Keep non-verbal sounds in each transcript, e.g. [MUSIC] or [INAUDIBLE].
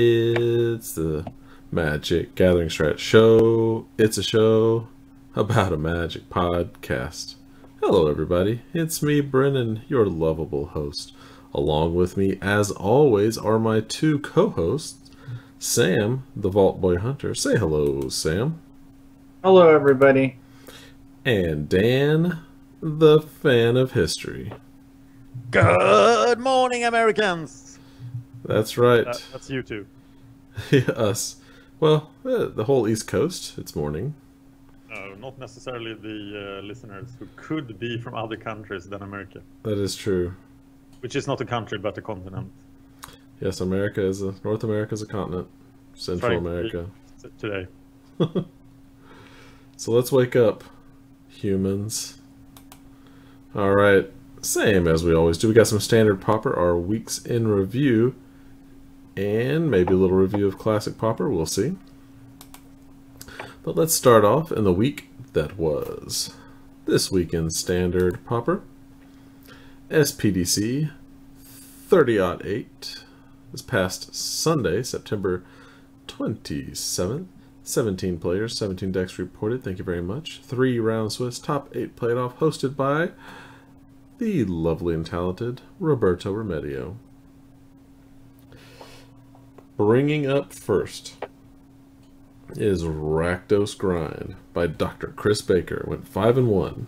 It's the Magic Gathering Strat Show. It's a show about a magic podcast. Hello, everybody. It's me, Brennon, your lovable host. Along with me, as always, are my two co hosts, Sam, the Vault Boy Hunter. Say hello, Sam. Hello, everybody. And Dan, the fan of history. Good morning, Americans. That's right. That, that's you too. [LAUGHS] yeah, us. Well, uh, the whole East Coast. It's morning. Uh, not necessarily the uh, listeners who could be from other countries than America. That is true. Which is not a country, but a continent. Yes, America is a North America is a continent. Central. America. Today. [LAUGHS] So let's wake up, humans. All right, same as we always do. We got some standard pauper, our weeks in review, and maybe a little review of classic pauper. We'll see. But let's start off in the week that was. This week in standard pauper, SPDC 30 this past Sunday, September 27th. 17 players, 17 decks reported. Thank you very much. Three round Swiss, top eight played off, hosted by the lovely and talented Roberto Remedio. Bringing up first is Rakdos Grind by Dr. Chris Baker. Went 5 and 1.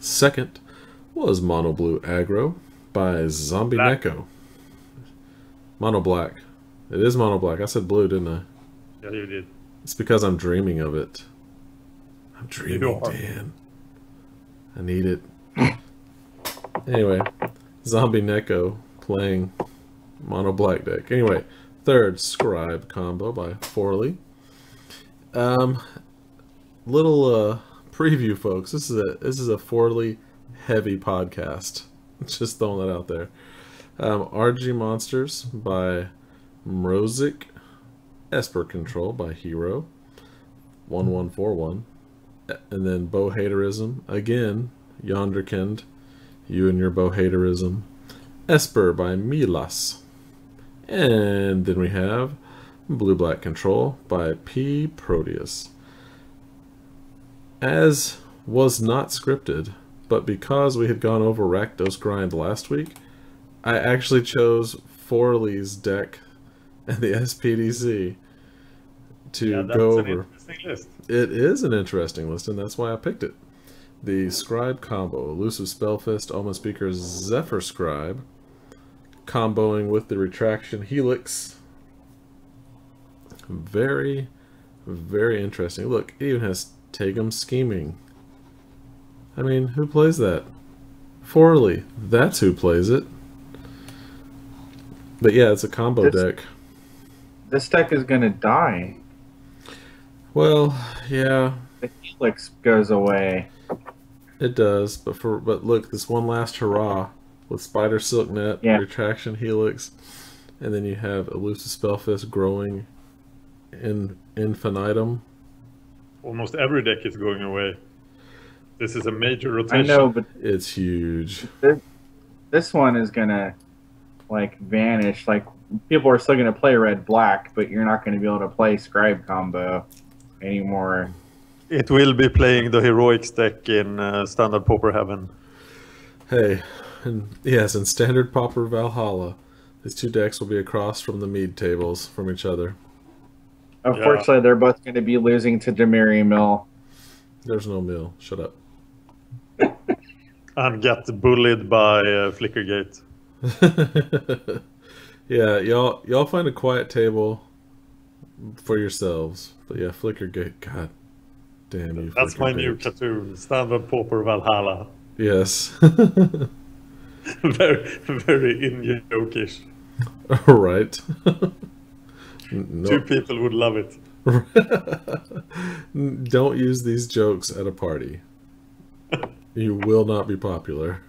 Second was Mono Blue Aggro by Zombie Black. Neko. Mono Black. It is Mono Black. I said blue, didn't I? Yeah, you did. It's because I'm dreaming of it. I'm dreaming. Dan. I need it. anyway, Zombie Neko playing Mono Black deck. Anyway, third Scribe combo by Forley. Um, little uh preview, folks. This is a this is a Forley heavy podcast. [LAUGHS] Just throwing that out there. Um, RG Monsters by Mrozik. Esper Control by Hero. 1141. And then Bohaterism. Again, Yonderkind. You and your Bohaterism. Esper by Milas. And then we have Blue Black Control by P. Proteus. As was not scripted, but because we had gone over Rakdos Grind last week, I actually chose Forley's deck and the SPDC to Yeah, go over. It is an interesting list, and that's why I picked it. The Scribe combo, Elusive Spellfist, Omen Speaker, Zephyr Scribe, comboing with the Retraction Helix. Very, very interesting. Look, it even has Tagum Scheming. I mean, who plays that? Forley. That's who plays it. But yeah, it's a combo This- deck. This deck is gonna die. Well, yeah, The helix goes away. It does, but for but look, this one last hurrah with Spider Silk Net, Yeah. Retraction Helix, and then you have Elusive Spellfist growing in infinitum. Almost every deck is going away. This is a major rotation. I know, but It's huge. this one is gonna like vanish. Like people are still gonna play red black, but you're not gonna be able to play scribe combo anymore. It will be playing the heroics deck in uh, standard Pauper Heaven. Hey, and yes, in Standard Pauper Valhalla, these two decks will be across from the mead tables from each other. Unfortunately, they're both gonna be losing to Demiri Mill. There's no mill. Shut up. [LAUGHS] And get bullied by uh, Flickergate. [LAUGHS] yeah, y'all y'all find a quiet table for yourselves. But yeah, Flickergate, god damn you. That's my new Flickergate. cartoon, Standard Pauper Valhalla. Yes. [LAUGHS] [LAUGHS] very, very in jokish. right. [LAUGHS] no. Two people would love it. [LAUGHS] Don't use these jokes at a party. You will not be popular.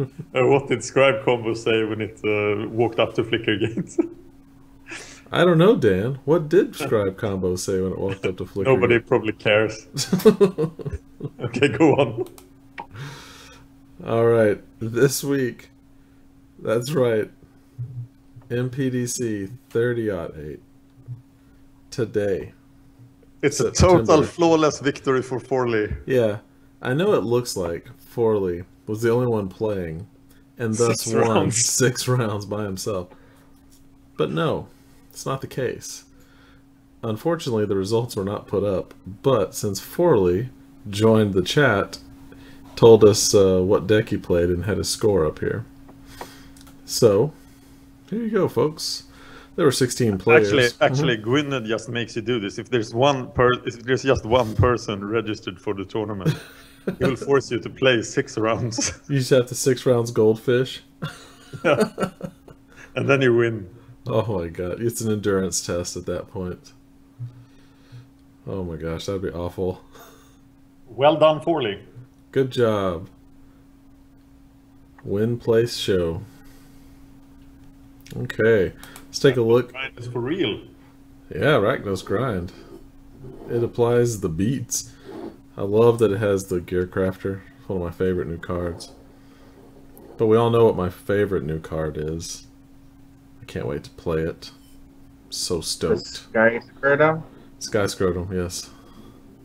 Uh, what did Scribe Combo say when it uh, walked up to Flickergate? I don't know, Dan. What did Scribe Combo say when it walked up to Flickr? Nobody probably cares. Okay, go on. All right. This week, that's right. MPDC 30-8 today. It's a total flawless victory for Forley. Yeah, I know it looks like Forley was the only one playing, and thus Six won rounds. six rounds by himself. But no, it's not the case. Unfortunately, the results were not put up. But since Forley joined the chat, told us uh, what deck he played and had a score up here. So, here you go, folks. There were 16 players. Actually, Mhm. actually, Gwynedd just makes you do this. If there's one per, if there's just one person registered for the tournament, [LAUGHS] he will force you to play six rounds, [LAUGHS] you just have to six rounds goldfish. [LAUGHS] and then you win. Oh my god, it's an endurance test at that point. Oh my gosh, that'd be awful. Well done, Forley. Good job. Win place show. Okay, let's take a look. It's for real. Yeah, Rakdos grind. It applies the beats. I love that it has the Gear Crafter. One of my favorite new cards. But we all know what my favorite new card is. I can't wait to play it. So The stoked. Sky Scrotum? Sky Scrotum, yes.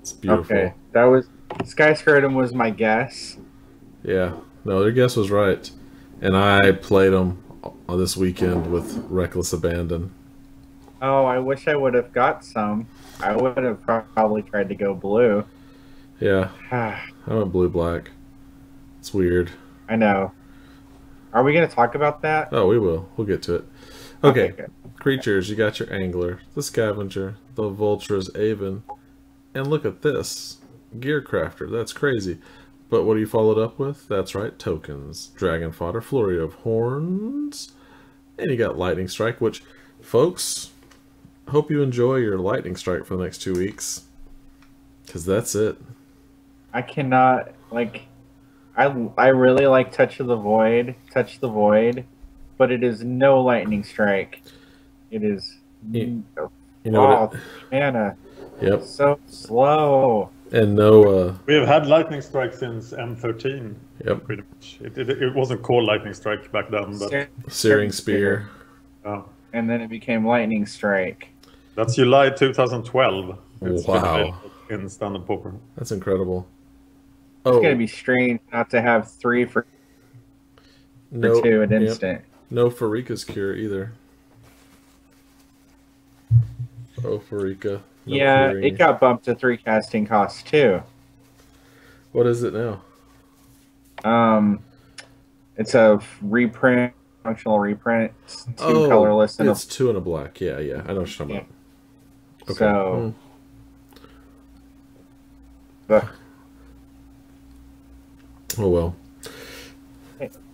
It's beautiful. Okay, that was Sky Scrotum was my guess. Yeah. No, their guess was right. And I played them on this weekend with Reckless Abandon. Oh, I wish I would have got some. I would have probably tried to go blue. Yeah, [SIGHS] I went blue black. It's weird. I know. Are we gonna talk about that? Oh, we will. We'll get to it. Okay, good. creatures. You got your Angler, the Scavenger, the Vultures, Avon, and look at this Gear Crafter. That's crazy. But what do you follow it up with? That's right, tokens. Dragon Fodder, Flurry of Horns, and you got Lightning Strike, which, folks, hope you enjoy your Lightning Strike for the next two weeks. Because that's it. I cannot like. I I really like Touch of the Void, Touch the Void, but it is no lightning strike. It is. Oh, You know what? It, oh, mana, uh, yep. so slow. And no, uh, We have had lightning strike since M13. Yep. Pretty much. It, it, it wasn't called lightning strike back then, but Sear- Searing Spear. uh, And then it became lightning strike. that's July 2012. It's Wow. In standard pauper. That's incredible. It's Oh, gonna be strange not to have three for, for no, two at yep. instant. No Pharika's cure either. Oh, Pharika. No yeah, curing. it got bumped to three casting costs too. What is it now? Um, it's a reprint, functional reprint, it's two oh, colorless and a it's two and a black. Yeah, yeah. I know what you're talking Yeah. about. Okay. So- Hmm. Ugh. Oh well.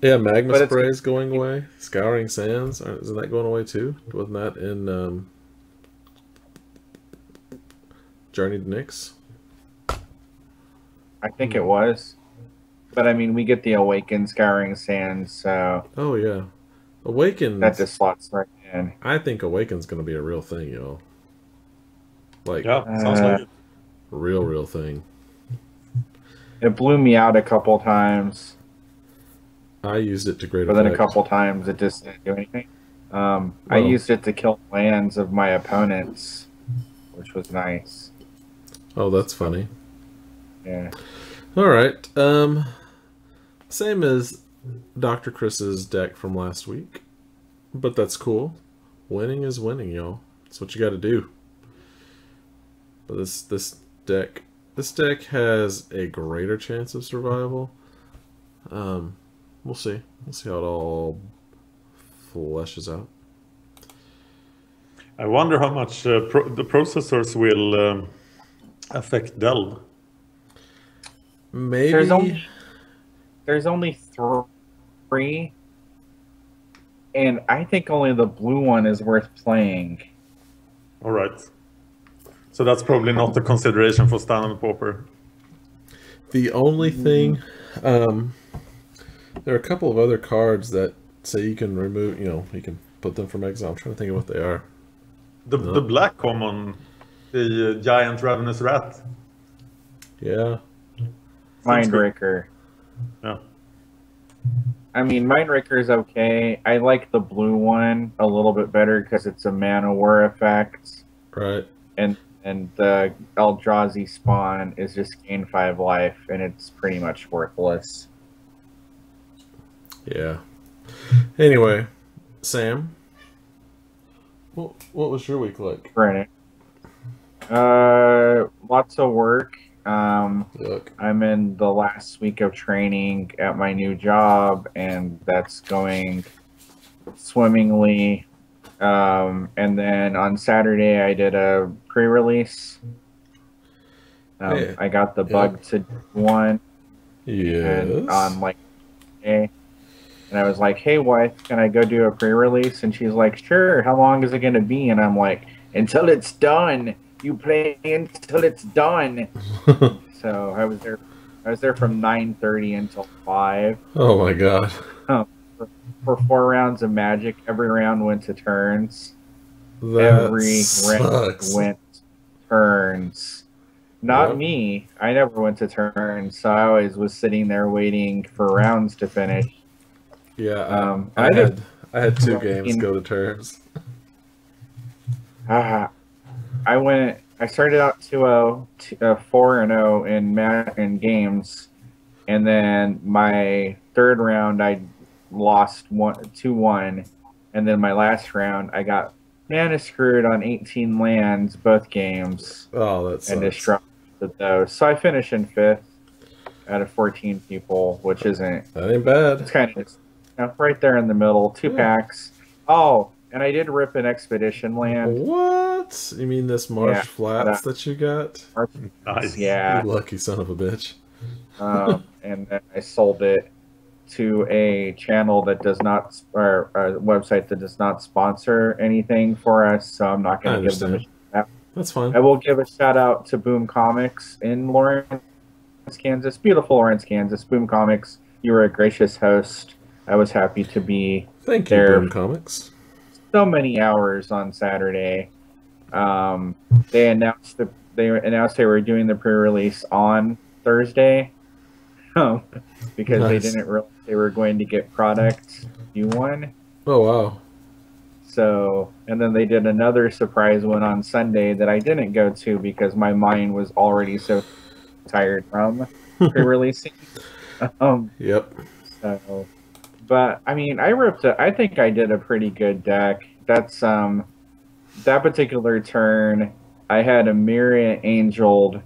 Yeah, magma But spray is going away. Scouring sands isn't that going away too? Wasn't that in um, Journey to Nyx? I think it was. But I mean, we get the awakened scouring sand, so Oh yeah, Awakens. that just slots right in. I think Awaken's gonna be a real thing, yo. Like Yeah, sounds Uh, like it. real, real thing. It blew me out a couple times, I used it to great but then a couple times it just didn't do anything. Um, I used it to kill lands of my opponents, which was nice. Oh, that's funny. Yeah. All right. Um, same as Dr. Chris's deck from last week, but that's cool. Winning is winning, y'all. That's what you got to do. But this this deck this deck has a greater chance of survival. Um, we'll see. We'll see how it all fleshes out. I wonder how much uh, pro- the processors will um, affect Delve. Maybe There's only there's only three, and I think only the blue one is worth playing. All right. So that's probably not a consideration for standard pauper. The only thing, um, there are a couple of other cards that say you can remove, you know, you can put them from exile. I'm trying to think of what they are. The, No. the black common, the uh, giant ravenous rat. Yeah, Mindbreaker. Yeah. I mean, Mindraker is okay. I like the blue one a little bit better because it's a mana war effect, Right. and and the Eldrazi spawn is just gain five life, and it's pretty much worthless. Yeah. Anyway, Sam, what what was your week like? Granted, uh, lots of work. Um, Look. I'm in the last week of training at my new job, and that's going swimmingly. Um, and then on Saturday, I did a pre-release. Um, Yeah. I got the Yeah. bug to one, Yeah. on like, day, and I was like, "Hey, wife, can I go do a pre-release?" And she's like, "Sure. How long is it gonna be?" And I'm like, "Until it's done. You play until it's done." [LAUGHS] So I was there. I was there from nine thirty until five oh my god. for four rounds of Magic. Every round went to turns. That Every sucks. round went turns. Not Yep. me. I never went to turns, so I always was sitting there waiting for rounds to finish. Yeah, I, Um, I I had I had two [LAUGHS] games in- go to turns. Ah, I went. I started out 2-0, t- uh, 4 and 0 in ma- in games, and then my third round I lost one two one, and then my last round I got mana screwed on 18 lands both games Oh, that's and disrupted those. So I finished in fifth out of 14 people, which isn't that ain't bad. it's kind of just you know, right there in the middle, two Yeah. packs. Oh, and I did rip an expedition land. What? You mean this Marsh Yeah, Flats that you got? Nice. Yeah. You lucky son of a bitch. um, and then I sold it to a channel that does not, or a website that does not sponsor anything for us. So I'm not going to give them. A, understand. That's fine. I will give a shout out to Boom Comics in Lawrence, Kansas. Beautiful Lawrence, Kansas. Boom Comics, you were a gracious host. I was happy to be Thank you, They're- Boom Comics. So many hours on Saturday. Um, they announced the they announced they were doing the pre-release on Thursday, [LAUGHS] um, because Nice. they didn't realize they were going to get product you one. Oh wow. So and then they did another surprise one on Sunday that I didn't go to because my mind was already so tired from [LAUGHS] pre-releasing. [LAUGHS] um, Yep. so, but I mean, I ripped. it. I think I did a pretty good deck. That's um, that particular turn. I had a Myriad Angeled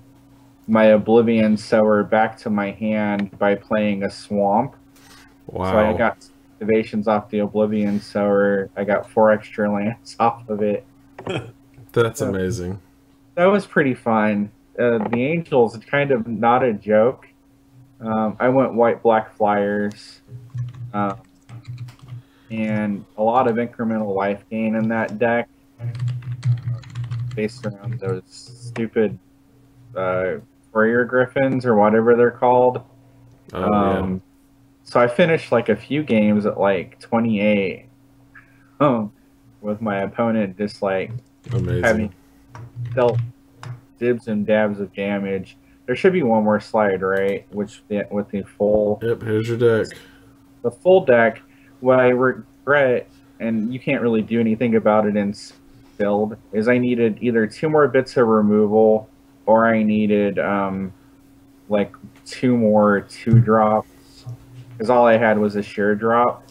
my Oblivion Sower back to my hand by playing a Swamp. Wow. So I got activations off the Oblivion Sower. I got four extra lands [LAUGHS] off of it. [LAUGHS] That's Yeah. amazing. That was pretty fun. Uh, the Angels kind of not a joke. Um, I went white black flyers, um, and a lot of incremental life gain in that deck, based around those stupid uh, warrior griffins or whatever they're called. Oh um, So I finished like a few games at like 28, um, with my opponent just like. Amazing. having dealt dibs and dabs of damage. There should be one more slide, right? Which the, with the full Yep, here's your deck. The full deck. What I regret, and you can't really do anything about it in build, is I needed either two more bits of removal, or I needed um, like two more two drops. Because all I had was a sheer drop.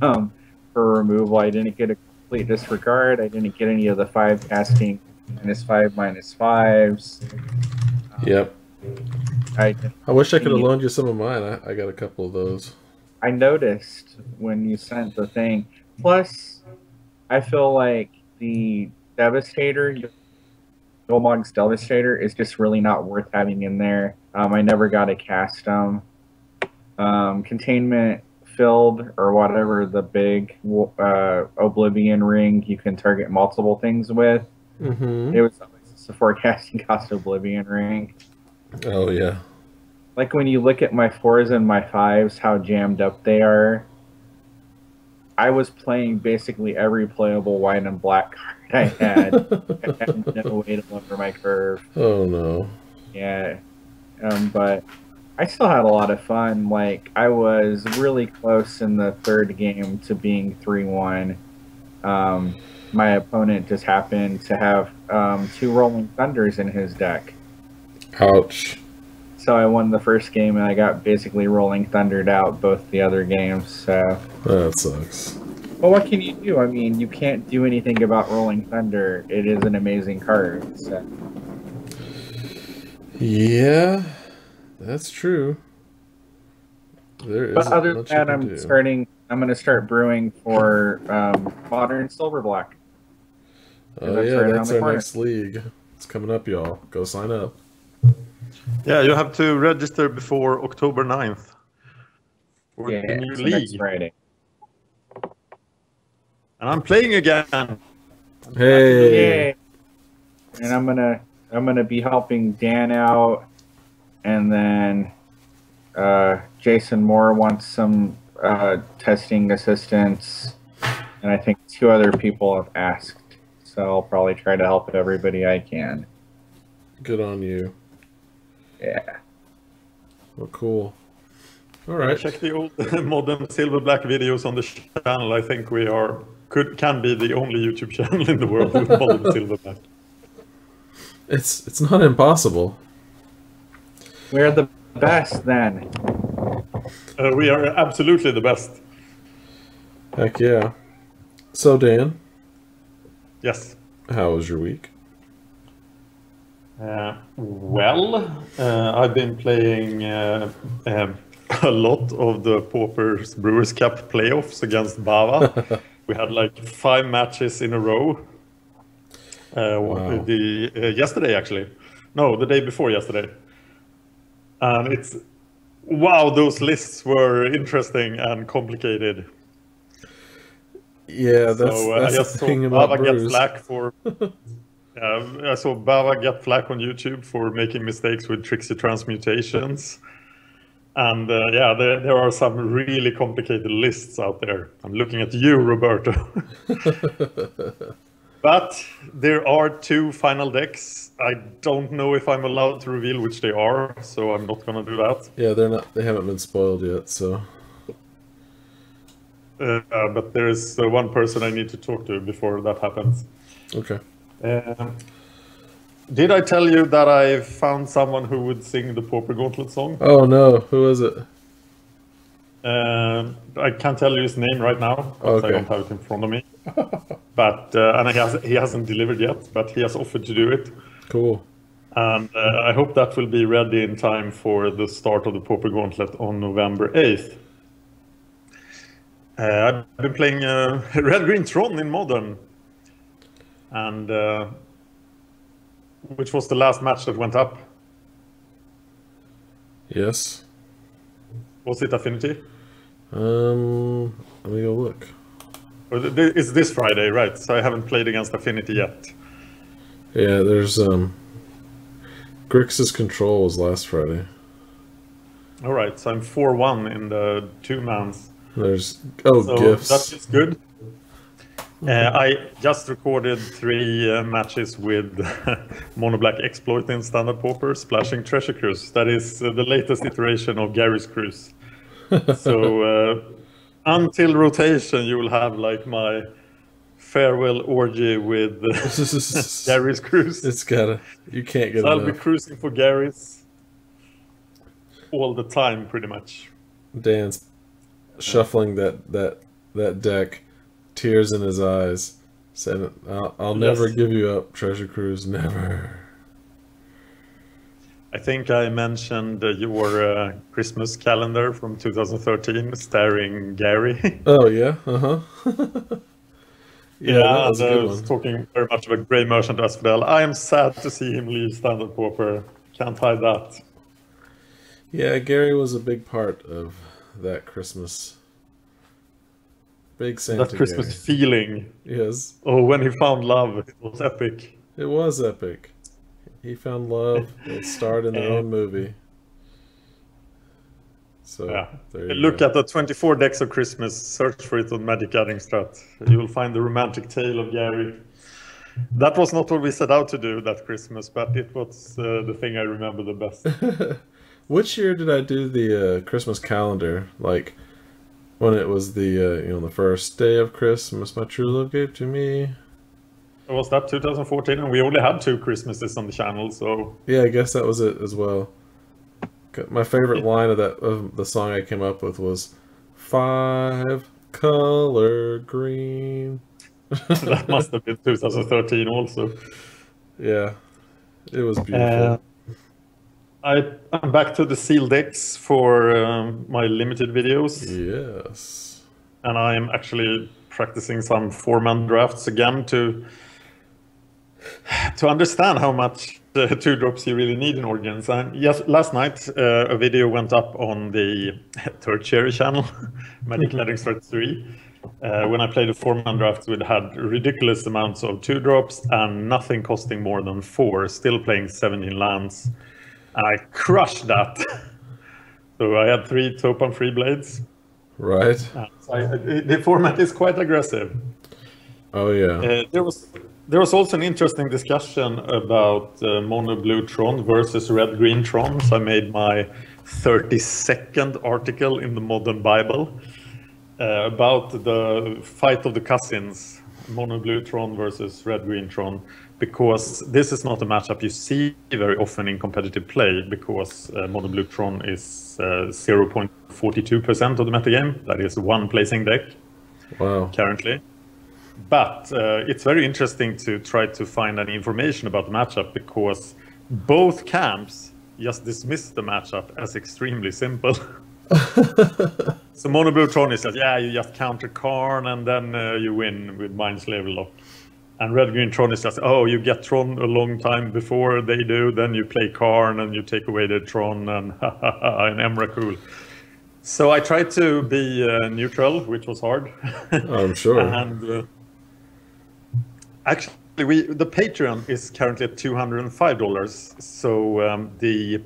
Um, for removal, I didn't get a complete disregard. I didn't get any of the five casting minus five minus fives. Yep. I I wish I could have loaned you some of mine. I, I got a couple of those. I noticed when you sent the thing. Plus, I feel like the Devastator, Ulamog's Devastator, is just really not worth having in there. Um, I never got a cast them. Um, containment filled or whatever the big uh, Oblivion ring you can target multiple things with. Mm-hmm. It was always a forecasting [LAUGHS] cost Oblivion ring. Oh yeah. Like when you look at my fours and my fives, how jammed up they are. I was playing basically every playable white and black [LAUGHS] card I had. [LAUGHS] I had no way to limit my curve. oh no. Yeah, um, but I still had a lot of fun. Like I was really close in the third game to being three one. Um, my opponent just happened to have um, two Rolling Thunders in his deck, Ouch. So I won the first game and I got basically Rolling Thundered out both the other games. So, That sucks. well, what can you do? I mean, you can't do anything about Rolling Thunder. It is an amazing card. So. Yeah, that's true. There is But other than that, I'm do. starting. I'm going to start brewing for um, Modern Silver Black. Oh that's yeah, right that's our corner. next league. It's coming up, y'all. Go sign up. Yeah, you have to register before October 9th for Yeah, the new so next league. Friday. And I'm playing again. Hey, Yay! And I'm gonna I'm gonna be helping Dan out, and then uh, Jason Moore wants some uh, testing assistance, and I think two other people have asked. So I'll probably try to help everybody I can. good on you. Yeah. Well, cool. All right. Check the old [LAUGHS] modern silver black videos on the channel. I think we are could can be the only YouTube [LAUGHS] channel in the world with modern [LAUGHS] silver black. It's it's not impossible. We're the best then. Uh, we are absolutely the best. Heck yeah. So Dan, Yes. how was your week? Uh, well, uh, I've been playing uh, um, [LAUGHS] a lot of the Paupers Brewers Cup playoffs against Bava. [LAUGHS] we had like five matches in a row. Uh, Wow. The uh, yesterday actually, no, the day before yesterday, and it's wow. Those lists were interesting and complicated. Yeah, that's so uh, I that's just the thing about Bava get brews. flack for. [LAUGHS] Yeah, I saw Bava get flack on YouTube for making mistakes with Trixie transmutations. And uh, yeah, there, there are some really complicated lists out there. I'm looking at you, Roberto. [LAUGHS] but there are two final decks. I don't know if I'm allowed to reveal which they are, so I'm not going to do that. Yeah, they're not. They haven't been spoiled yet. So Uh, but there is uh, one person I need to talk to before that happens. okay. Um, did I tell you that I found someone who would sing the Pauper Gauntlet song? Oh no, who is it? Um, I can't tell you his name right now because Okay. I don't have it in front of me. [LAUGHS] but uh, and he, has, he hasn't delivered yet, but he has offered to do it, Cool. and uh, I hope that will be ready in time for the start of the Pauper Gauntlet on November eighth. Uh, I've been playing uh, [LAUGHS] Red Green Tron in Modern, and uh, which was the last match that went up. Yes. Was it Affinity? Um, let me go look. Or th- th- It's this Friday, right? So I haven't played against Affinity yet. Yeah, there's um. Grixis control was last Friday. All right, so I'm 4 1 in the two mans. There's oh So gifts. That's good. Uh, I just recorded three uh, matches with [LAUGHS] Mono Black Exploit in Standard Pauper, Splashing Treasure Cruise. That is uh, the latest iteration of Gary's Cruise. [LAUGHS] so uh, until rotation, you will have like my farewell orgy with [LAUGHS] Gary's Cruise. it's gotta. You can't get So I'll be cruising for Gary's all the time, pretty much. Dan's shuffling that that that deck, tears in his eyes, Said, "I'll, I'll never Yes. give you up, Treasure Cruise, never." I think I mentioned your uh, Christmas calendar from 2013 starring Gary. [LAUGHS] Oh yeah, uh huh. [LAUGHS] yeah, that was uh, was talking very much about Grey Merchant Asphodel. I am sad to see him leave Standard Pauper. Can't hide that. Yeah, Gary was a big part of that Christmas. Big Santa that Christmas feeling. Yes, Oh, when he found love, it was epic. it was epic. He found love. It starred in their own [LAUGHS] movie. So Yeah. there you Look go. at the 24 decks of Christmas. Search for it on Magic Gathering Strat. You will find the romantic tale of Gary. That was not what we set out to do that Christmas, but it was uh, the thing I remember the best. [LAUGHS] Which year did I do the uh, Christmas calendar? Like when it was the uh, you know the first day of Christmas, my true love gave to me. Was that 2014? And we only had two Christmases on the channel, so Yeah, I guess that was it as well. My favorite line of that of the song I came up with was five color green. [LAUGHS] that must have been 2013 also. Yeah, it was beautiful. Uh, I, I'm back to the sealed decks for um, my limited videos, yes. and I'm actually practicing some four-man drafts again to to understand how much uh, two drops you really need in Origins. And yes, last night uh, a video went up on the tertiary channel, [LAUGHS] Magic Gathering Strat 3, uh, when I played a four-man draft, we had ridiculous amounts of two drops and nothing costing more than four, still playing 17 lands. I crushed that. [LAUGHS] so I had three top and three blades. Right. So I, the format is quite aggressive. Oh yeah. Uh, there was there was also an interesting discussion about uh, mono blue Tron versus red green Tron. So I made my 32nd article in the Modern Bible uh, about the fight of the cousins, mono blue Tron versus red green Tron, because this is not a matchup you see very often in competitive play, because uh, mono blue Tron is 0.42% of the metagame. That is one placing deck Wow. currently. But uh, it's very interesting to try to find any information about the matchup because both camps just dismiss the matchup as extremely simple. [LAUGHS] so Mono Blue Tron is that, yeah, you just counter Karn and then uh, you win with Mindslaver Lock. And Red Green Tron is just, oh, you get Tron a long time before they do, then you play Karn and you take away the Tron and [LAUGHS] and Emrakul. So I tried to be uh, neutral, which was hard. I'm sure. [LAUGHS] And uh, actually, we the Patreon is currently at two hundred and five dollars. So um, the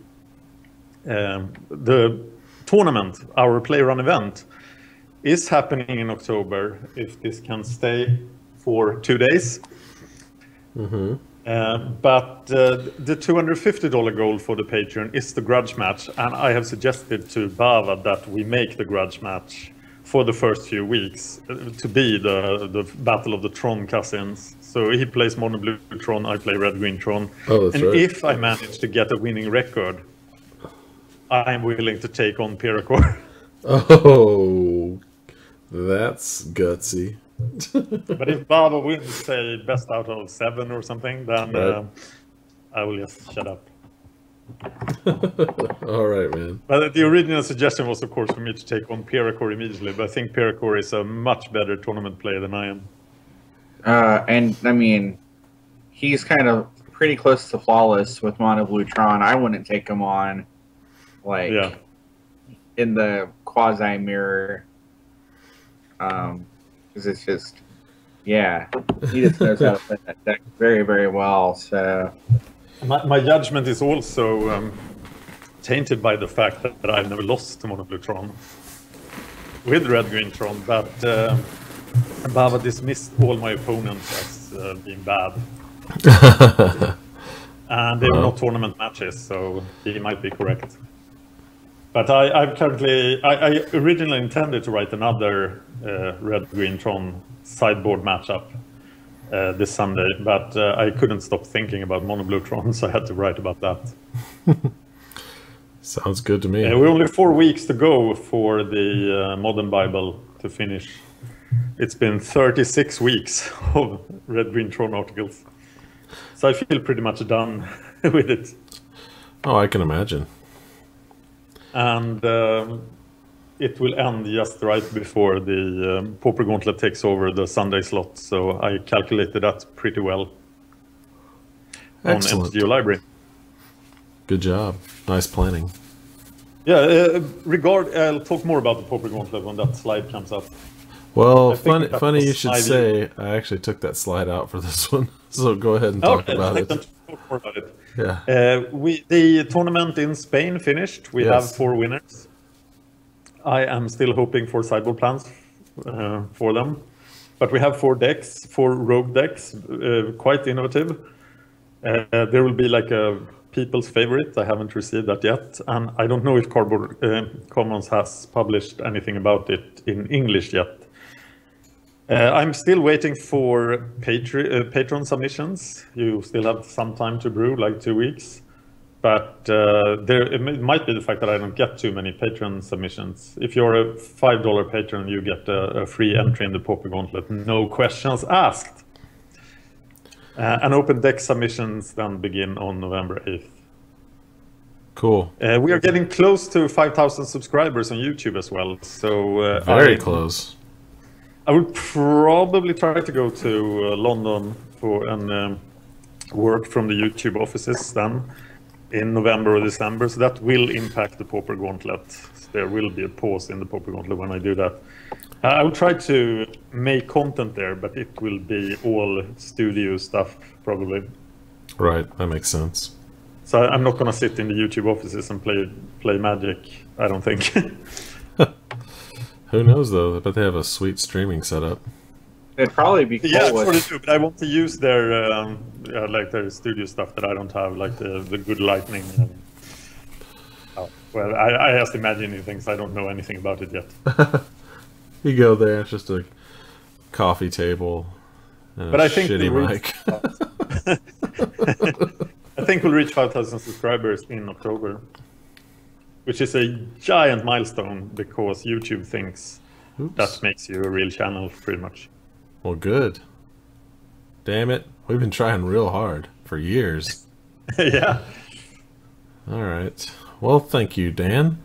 um, the tournament, our play run event, is happening in October. If this can stay for two days. Uh, but uh, the $250 goal for the Patreon is the grudge match, and I have suggested to Bava that we make the grudge match for the first few weeks uh, to be the, the battle of the Tron cousins. So he plays mono blue Tron, I play red green Tron. Oh, and right. if I manage to get a winning record, I'm willing to take on Piracor. [LAUGHS] Oh, that's gutsy. But if Bava wins, say, best out of seven or something, then Right. uh, I will just shut up. [LAUGHS] All right, man. But the original suggestion was, of course, for me to take on Piracor immediately. But I think Piracor is a much better tournament player than I am. Uh, and I mean, he's kind of pretty close to flawless with Mono Blue Tron. I wouldn't take him on, like, Yeah. in the quasi mirror. Um, because it's just, yeah, he just knows how to play that deck very, very well. So, My, my judgment is also um, tainted by the fact that, that I've never lost to Mono Blue Tron with Red Green Tron. But um Bava dismissed all my opponents as uh, being bad. [LAUGHS] and they were not tournament matches, so he might be correct. But I, I've currently, I, I originally intended to write another uh, Red Green Tron sideboard matchup uh, this Sunday, but uh, I couldn't stop thinking about Mono Blue Tron, [LAUGHS] so I had to write about that. [LAUGHS] Sounds good to me. Uh, we're only four weeks to go for the uh, Modern Bible to finish. It's been 36 weeks [LAUGHS] of Red Green Tron articles. So I feel pretty much done with it. Oh, I can imagine. And um, it will end just right before the um, Pauper Gauntlet takes over the Sunday slot. So I calculated that pretty well Excellent. on. MTGO Library. Good job. Nice planning. Yeah, uh, regard. I'll talk more about the Pauper Gauntlet when that slide comes up. Well, funny, funny you should say. I actually took that slide out for this [LAUGHS] one, so go ahead and talk Okay, about [LAUGHS] it. talk more about it. Yeah. Uh, we the tournament in Spain finished. We Yes. have four winners. I am still hoping for sideboard plans uh, for them, but we have four decks, four rogue decks, uh, quite innovative. Uh, there will be like a people's favorite. I haven't received that yet, and I don't know if Cardboard uh, Commons has published anything about it in English yet. Uh, I'm still waiting for Patri- uh, Patreon submissions. You still have some time to brew, like two weeks. But uh, there, it, might be the fact that I don't get too many Patreon submissions. If you're a five dollar patron, you get a, a free entry in the Pauper Gauntlet, no questions asked. Uh, and open deck submissions then begin on November 8th. Cool. Uh, we are getting close to 5,000 subscribers on YouTube as well. So uh, Very I, close. I would probably try to go to uh, London for and um, work from the YouTube offices then in November or December. So that will impact the Pauper Gauntlet. So there will be a pause in the Pauper Gauntlet when I do that. Uh, I will try to make content there, but it will be all studio stuff probably. Right. That makes sense. So I'm not gonna sit in the YouTube offices and play play Magic. I don't think. [LAUGHS] Who knows though? But they have a sweet streaming setup. It'd probably be cool Yeah, with sort of do, but I want to use their um, yeah, like their studio stuff that I don't have, like the, the good lighting. And, oh, well, I, I asked imagining things. I don't know anything about it yet. [LAUGHS] You go there, it's just a coffee table and But a I think shitty the mic. [LAUGHS] I think we'll reach 5,000 subscribers in October, which is a giant milestone because YouTube thinks Oops. that makes you a real channel, pretty much. Well, good. Damn it. We've been trying real hard for years. [LAUGHS] yeah. All right. Well, thank you, Dan.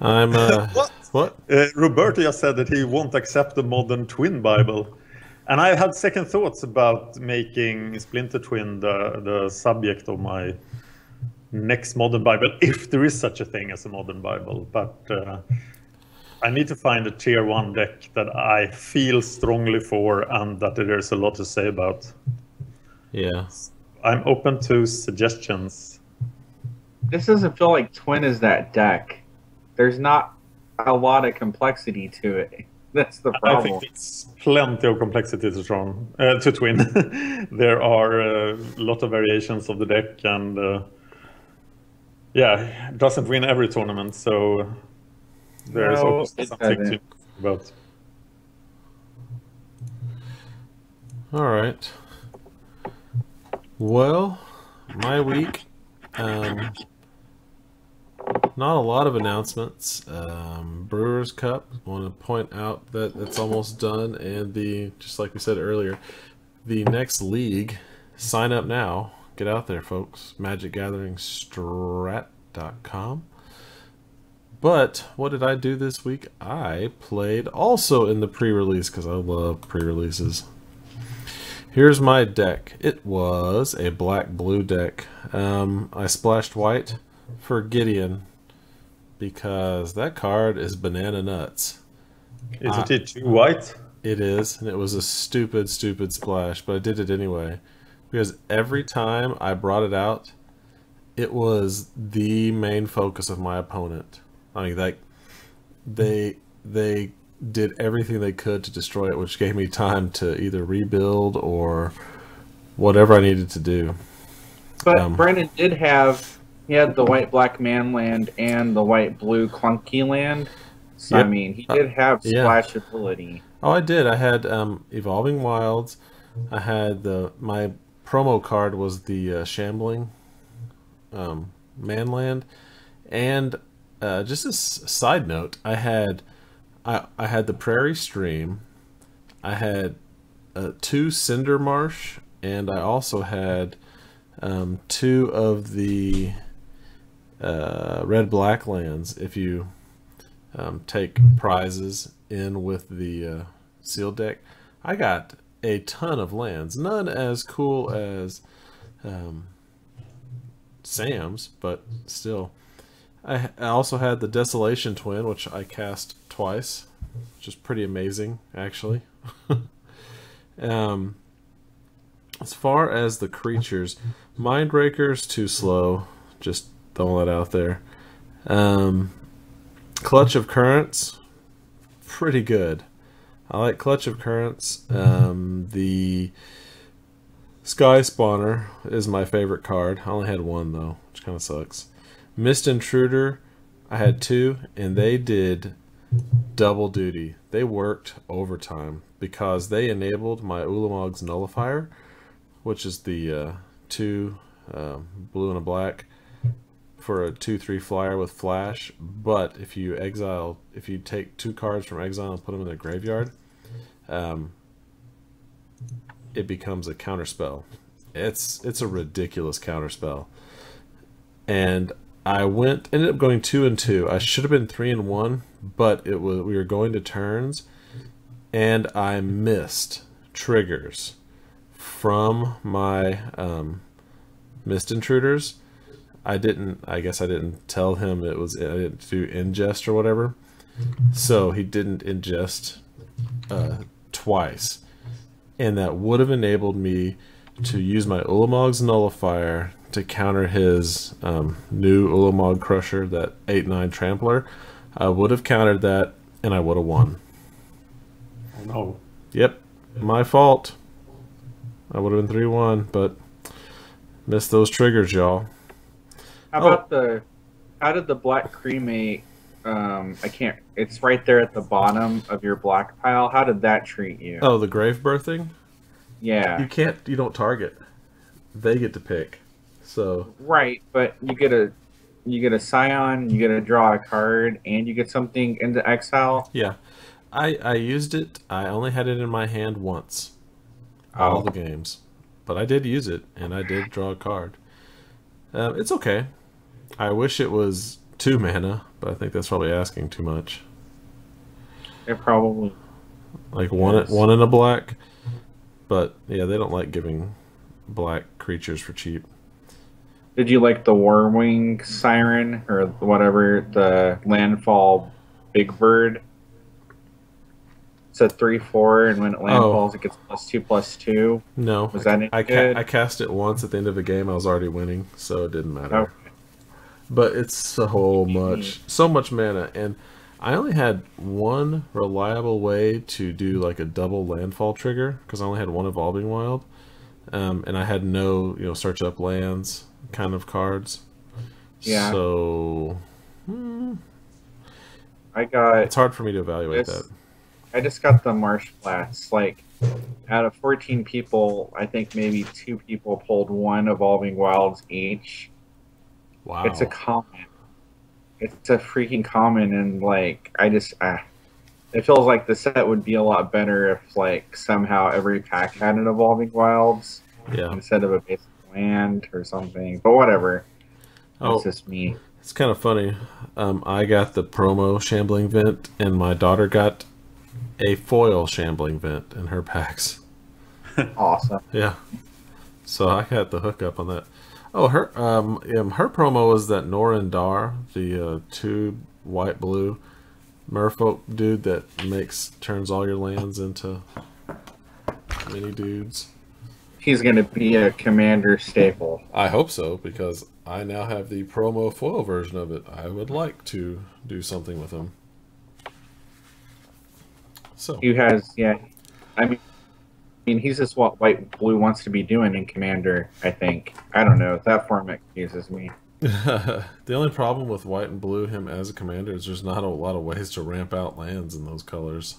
I'm, uh. [LAUGHS] What? What? Uh, Roberto just said that he won't accept the modern twin Bible. And I had second thoughts about making Splinter Twin the, the subject of my next modern Bible, [LAUGHS] if there is such a thing as a modern Bible. But uh, I need to find a tier one deck that I feel strongly for and that there's a lot to say about. Yeah. I'm open to suggestions. This doesn't feel like Twin is that deck. There's not a lot of complexity to it. [LAUGHS] That's the problem. I problem. think it's plenty of complexity to Tron, uh, to Twin. [LAUGHS] there are a lot of variations of the deck, and uh, yeah, doesn't win every tournament, so there's No, obviously something to doesn't. about. All right. Well, my week. Um, not a lot of announcements. Um, Brewers Cup. I Want to point out that it's almost done, and the just like we said earlier, the next league. Sign up now. Get out there, folks. MagicGatheringStrat.com. But what did I do this week? I played also in the pre-release because I love pre-releases. Here's my deck. It was a black blue deck. Um, I splashed white for Gideon because that card is banana nuts. Isn't it too white? It is, and it was a stupid, stupid splash, but I did it anyway. Because every time I brought it out, it was the main focus of my opponent. I mean, like they they did everything they could to destroy it, which gave me time to either rebuild or whatever I needed to do. But Um, Brandon did have he had the white black man land and the white blue clunky land. So I mean, he did have yeah. splash ability. Oh, I did. I had um, Evolving Wilds. I had the my promo card was the uh, Shambling um, Manland, and uh, just a side note, I had I I had the Prairie Stream. I had uh, two Cinder Marsh, and I also had um, two of the uh, Red Black lands. If you um, take prizes in with the uh, sealed deck. I got a ton of lands, none as cool as um, Sam's, but still. I, I also had the Desolation Twin, which I cast twice, which is pretty amazing, actually. [LAUGHS] um, as far as the creatures, Mindbreaker's too slow. Just throwing that out there. Um, Clutch of Currents, pretty good. I like Clutch of Currents. Um, the Sky Spawner is my favorite card. I only had one though, which kind of sucks. Mist Intruder, I had two, and they did double duty. They worked overtime because they enabled my Ulamog's Nullifier, which is the uh, two uh, blue and a black for a 2-3 flyer with flash. But if you exile, if you take two cards from exile and put them in the graveyard, um, it becomes a counterspell. It's it's a ridiculous counterspell. And I went ended up going two and two. I should have been three and one, but it was we were going to turns, and I missed triggers from my um, mist intruders. I didn't. I guess I didn't tell him it was. I didn't do ingest or whatever. So he didn't ingest uh, twice, and that would have enabled me to use my Ulamog's nullifier to counter his um, new Ulamog Crusher, that 8-9 Trampler. I would have countered that, and I would have won. Oh no. Yep, my fault. I would have been 3-1, but missed those triggers, y'all. How about the? How did the black cremate? Um, I can't. It's right there at the bottom of your black pile. How did that treat you? Oh, the grave birthing? yeah, You can't, you don't target. They get to pick. So, right. But you get a, you get a scion. You get to draw a card, and you get something into exile. yeah. I, I used it. I only had it in my hand once. All Oh. the games. But I did use it, and I did draw a card. Um, it's okay. I wish it was two mana, but I think that's probably asking too much. It probably. Like one, Yes. one in a black. But yeah, they don't like giving black creatures for cheap. Did you like the Warwing Siren or whatever the Landfall Big Bird? It's a three four, and when it oh. landfalls, it gets plus two plus two. No, Was I, that any I, ca-? I cast it once at the end of the game. I was already winning, so it didn't matter. Okay. But it's so much, so much mana, and I only had one reliable way to do like a double landfall trigger because I only had one evolving wild, um, and I had no you know search up lands kind of cards. Yeah. So I got it's hard for me to evaluate that. I just got the marsh flats. Like, out of 14 people, I think maybe two people pulled one evolving wilds each. Wow. It's a common. It's a freaking common, and like, I just, ah, it feels like the set would be a lot better if like somehow every pack had an evolving wilds yeah. instead of a basic land or something. But whatever. Oh, That's just me. It's kind of funny. Um, I got the promo shambling vent, and my daughter got a foil shambling vent in her packs. [LAUGHS] Awesome. Yeah, so I got the hookup on that. Oh, her um, um her promo was that Noyan Dar, the uh, two white blue merfolk dude that makes turns all your lands into mini dudes. He's gonna be a commander staple. I hope so because I now have the promo foil version of it. I would like to do something with him. So He has, yeah. I mean, I mean, he's just what white blue wants to be doing in Commander. I think. I don't know. That format confuses me. [LAUGHS] the only problem with white and blue, him as a commander, is there's not a lot of ways to ramp out lands in those colors.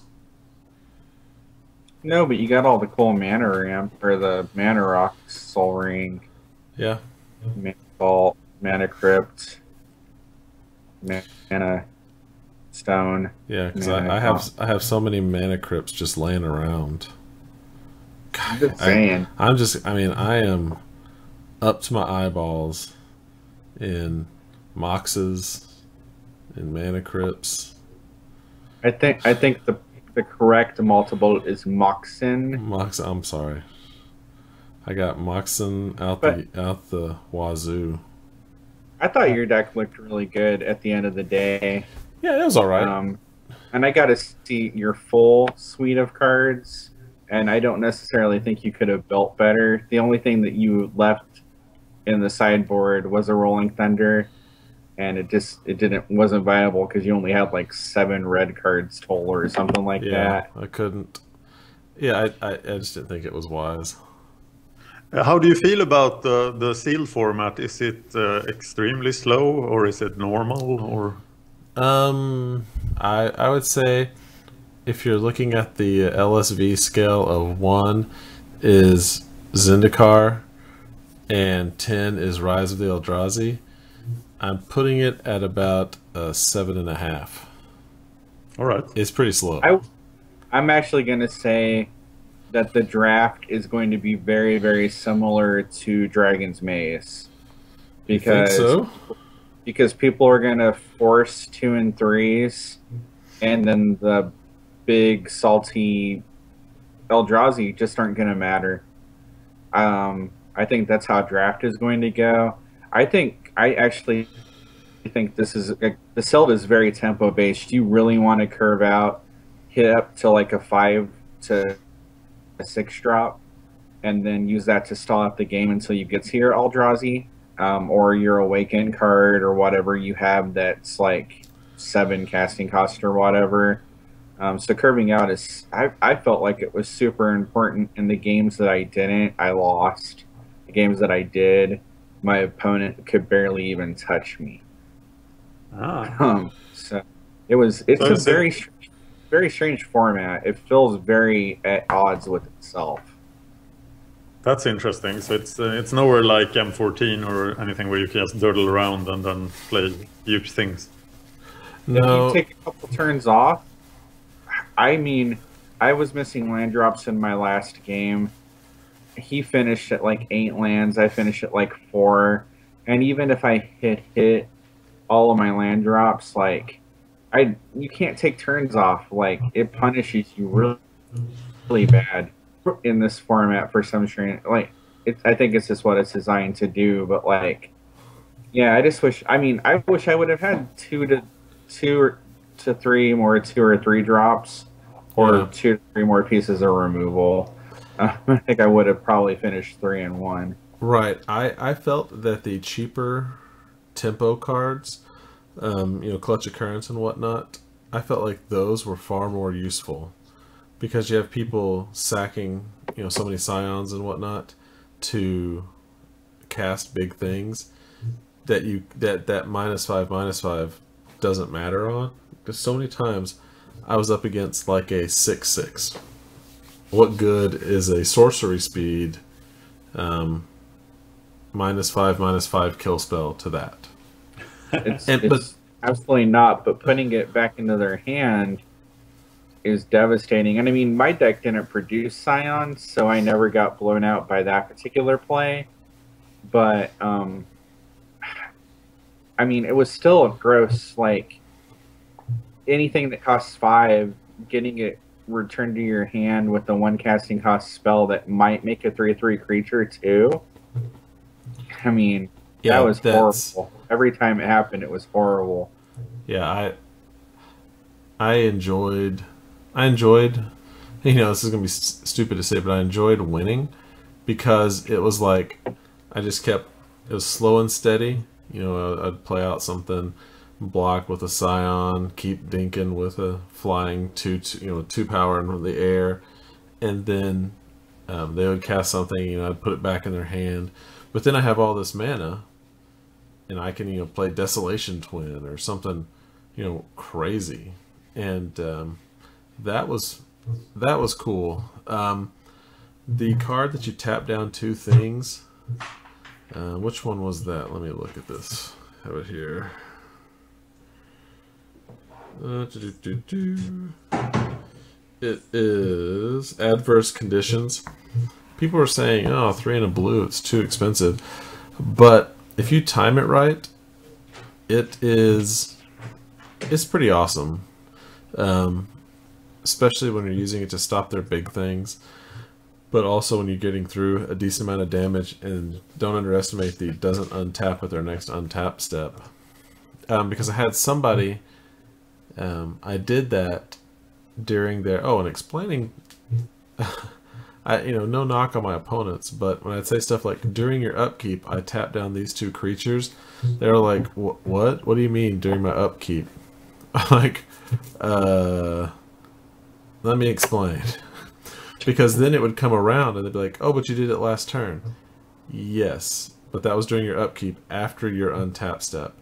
No, but you got all the cool mana ramp or the mana rock, Sol Ring, Yeah, mana vault, mana crypt, mana stone. yeah, because I, I have I have so many mana crypts just laying around. I'm God, just I. I'm just, I mean, I am up to my eyeballs in moxes, and mana crypts. I think I think the the correct multiple is Moxen. Mox, I'm sorry. I got Moxen out But- the out the wazoo. I thought your deck looked really good at the end of the day. Yeah, it was all right. Um, and I got to see your full suite of cards, and I don't necessarily think you could have built better. The only thing that you left in the sideboard was a Rolling Thunder, and it just it didn't wasn't viable because you only had like seven red cards total or something like yeah, that. I couldn't. Yeah, I, I, I just didn't think it was wise. Uh, How do you feel about the the seal format? Is it uh, extremely slow or is it normal or? Um, I I would say if you're looking at the LSV scale of one is Zendikar and ten is Rise of the Eldrazi, I'm putting it at about a seven and a half. All right. It's pretty slow. I, I'm actually going to say that the draft is going to be very, very similar to Dragon's Maze. You think Because so? because people are going to force two and threes, and then the big salty Eldrazi just aren't going to matter. Um, I think that's how draft is going to go. I think I actually think this is the Sylve is very tempo based. You really want to curve out, hit up to like a five to a six drop, and then use that to stall out the game until you get to Eldrazi um, or your Awaken card or whatever you have that's like seven casting cost or whatever. Um, so curving out is I, I felt like it was super important in the games that I didn't I lost. The games that I did, my opponent could barely even touch me. Ah, Um, so it was it's So a very str- very strange format. It feels very at odds with itself. that's interesting. So it's uh, it's nowhere like M14 or anything where you can just dawdle around and then play huge things. No. If you take a couple turns off, I mean, I was missing land drops in my last game. He finished at like eight lands. I finished at like four. And even if I hit hit all of my land drops, like I you can't take turns off. Like it punishes you really, really bad in this format for some strange like it, I think it's just what it's designed to do, but like yeah, I just wish I mean I wish I would have had two to two or to three more two or three drops or Yeah. two to three more pieces of removal. Uh, [LAUGHS] I think I would have probably finished three and one. Right. I, I felt that the cheaper tempo cards, um, you know, Clutch of Currents and whatnot, I felt like those were far more useful because you have people sacking, you know, so many scions and whatnot to cast big things that you that that minus five minus five doesn't matter on because so many times I was up against like a six six. What good is a sorcery speed? Um, minus five, minus five kill spell to that. [LAUGHS] It's, And- it's absolutely not. But putting it back into their hand is devastating. And I mean, my deck didn't produce scions, so I never got blown out by that particular play. But um, I mean, it was still a gross like anything that costs five, getting it returned to your hand with the one casting cost spell that might make a three three creature too. I mean, that was that's- horrible. Every time it happened, it was horrible. Yeah, I I enjoyed I enjoyed you know, this is going to be s- stupid to say, but I enjoyed winning because it was like I just kept it was slow and steady. You know, I'd play out something block with a scion, keep dinking with a flying two, two you know, two power in the air, and then um, they would cast something, you know, I'd put it back in their hand. But then I have all this mana, and I can, you know, play Desolation Twin or something, you know, crazy, and um, that was that was cool. Um, the card that you tap down two things. Uh, which one was that? Let me look at this. Have it here. Uh, do-do-do-do. It is adverse conditions. People are saying, "Oh, three and a blue, it's too expensive," but if you time it right, it is it's pretty awesome. Um, especially when you're using it to stop their big things, but also when you're getting through a decent amount of damage. And don't underestimate the doesn't untap with their next untap step, um, because I had somebody. Um, I did that during their oh, and explaining. [LAUGHS] I you know no knock on my opponents, but when I'd say stuff like during your upkeep, I tap down these two creatures, they're like, "What? What do you mean during my upkeep?" [LAUGHS] Like, uh, let me explain. Because then it would come around and they'd be like, "Oh, but you did it last turn." Yes, but that was during your upkeep after your untap step.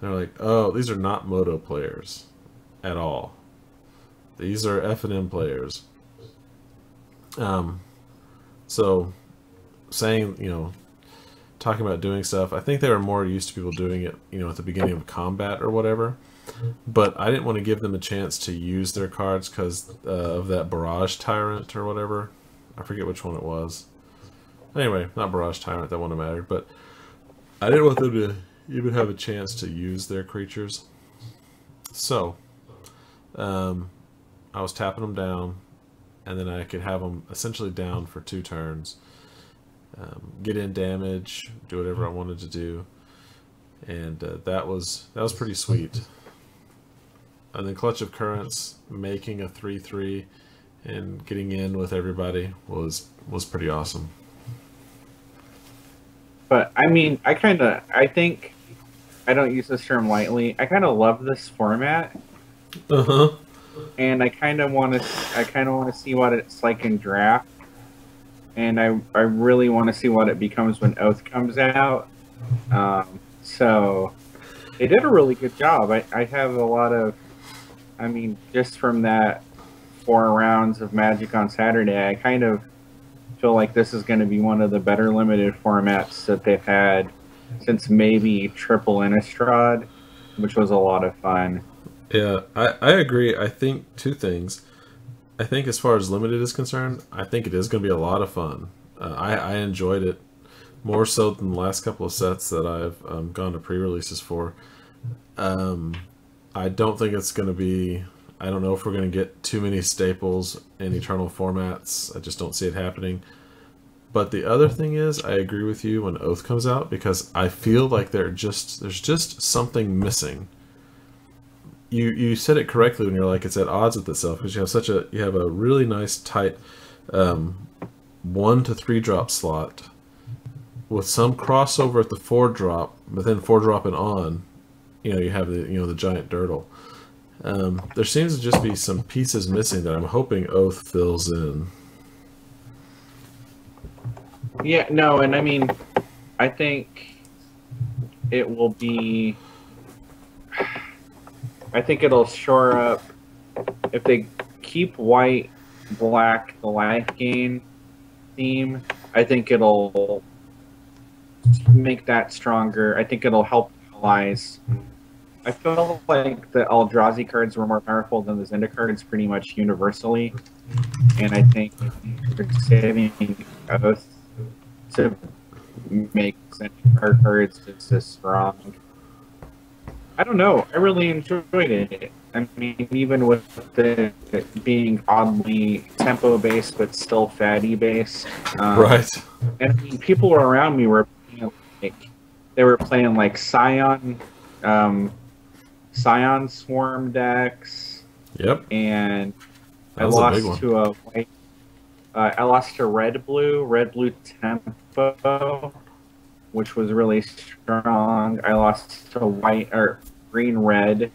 They're like, "Oh, these are not Moto players at all. These are F and M players." Um, so saying you know talking about doing stuff. I think they were more used to people doing it, you know, at the beginning of combat or whatever. But I didn't want to give them a chance to use their cards because uh, of that Barrage Tyrant or whatever. I forget which one it was. Anyway, not Barrage Tyrant, that wouldn't have mattered. But I didn't want them to even have a chance to use their creatures. So, um, I was tapping them down, and then I could have them essentially down for two turns um, get in damage, do whatever I wanted to do, and uh, that was that was pretty sweet. And then Clutch of Currents making a three three and getting in with everybody was was pretty awesome. But I mean, I kind of I think I don't use this term lightly. I kind of love this format. Uh huh. And I kind of want to I kind of want to see what it's like in draft and I I really want to see what it becomes when Oath comes out. Um, so they did a really good job. I, I have a lot of, I mean, just from that four rounds of Magic on Saturday, I kind of feel like this is going to be one of the better limited formats that they've had since maybe Triple Innistrad, which was a lot of fun. Yeah, I, I agree. I think two things. I think as far as limited is concerned, I think it is going to be a lot of fun. Uh, I, I enjoyed it more so than the last couple of sets that I've um, gone to pre-releases for. Um, I don't think it's going to be. I don't know if we're going to get too many staples in eternal formats. I just don't see it happening. But the other thing is, I agree with you when Oath comes out because I feel like there just there's just something missing you you said it correctly when you're like it's at odds with itself because you have such a you have a really nice tight um, one to three drop slot with some crossover at the four drop, but then four drop and on, you know you have the you know the giant durdle. Um, there seems to just be some pieces missing that I'm hoping Oath fills in. Yeah, no, and I mean, I think it will be I think it'll shore up if they keep white, black, the life gain theme. I think it'll make that stronger. I think it'll help allies. I feel like the Eldrazi cards were more powerful than the Zenda cards pretty much universally. And I think they're saving Oath to make Zenda cards just as strong I don't know. I really enjoyed it. I mean, even with the being oddly tempo based but still fatty based. Um, right. And I mean, people around me were like they were playing like Scion, um, Scion Swarm decks. Yep. And I lost to a white. Uh, I lost to red blue, red blue tempo, which was really strong. I lost to white or green red,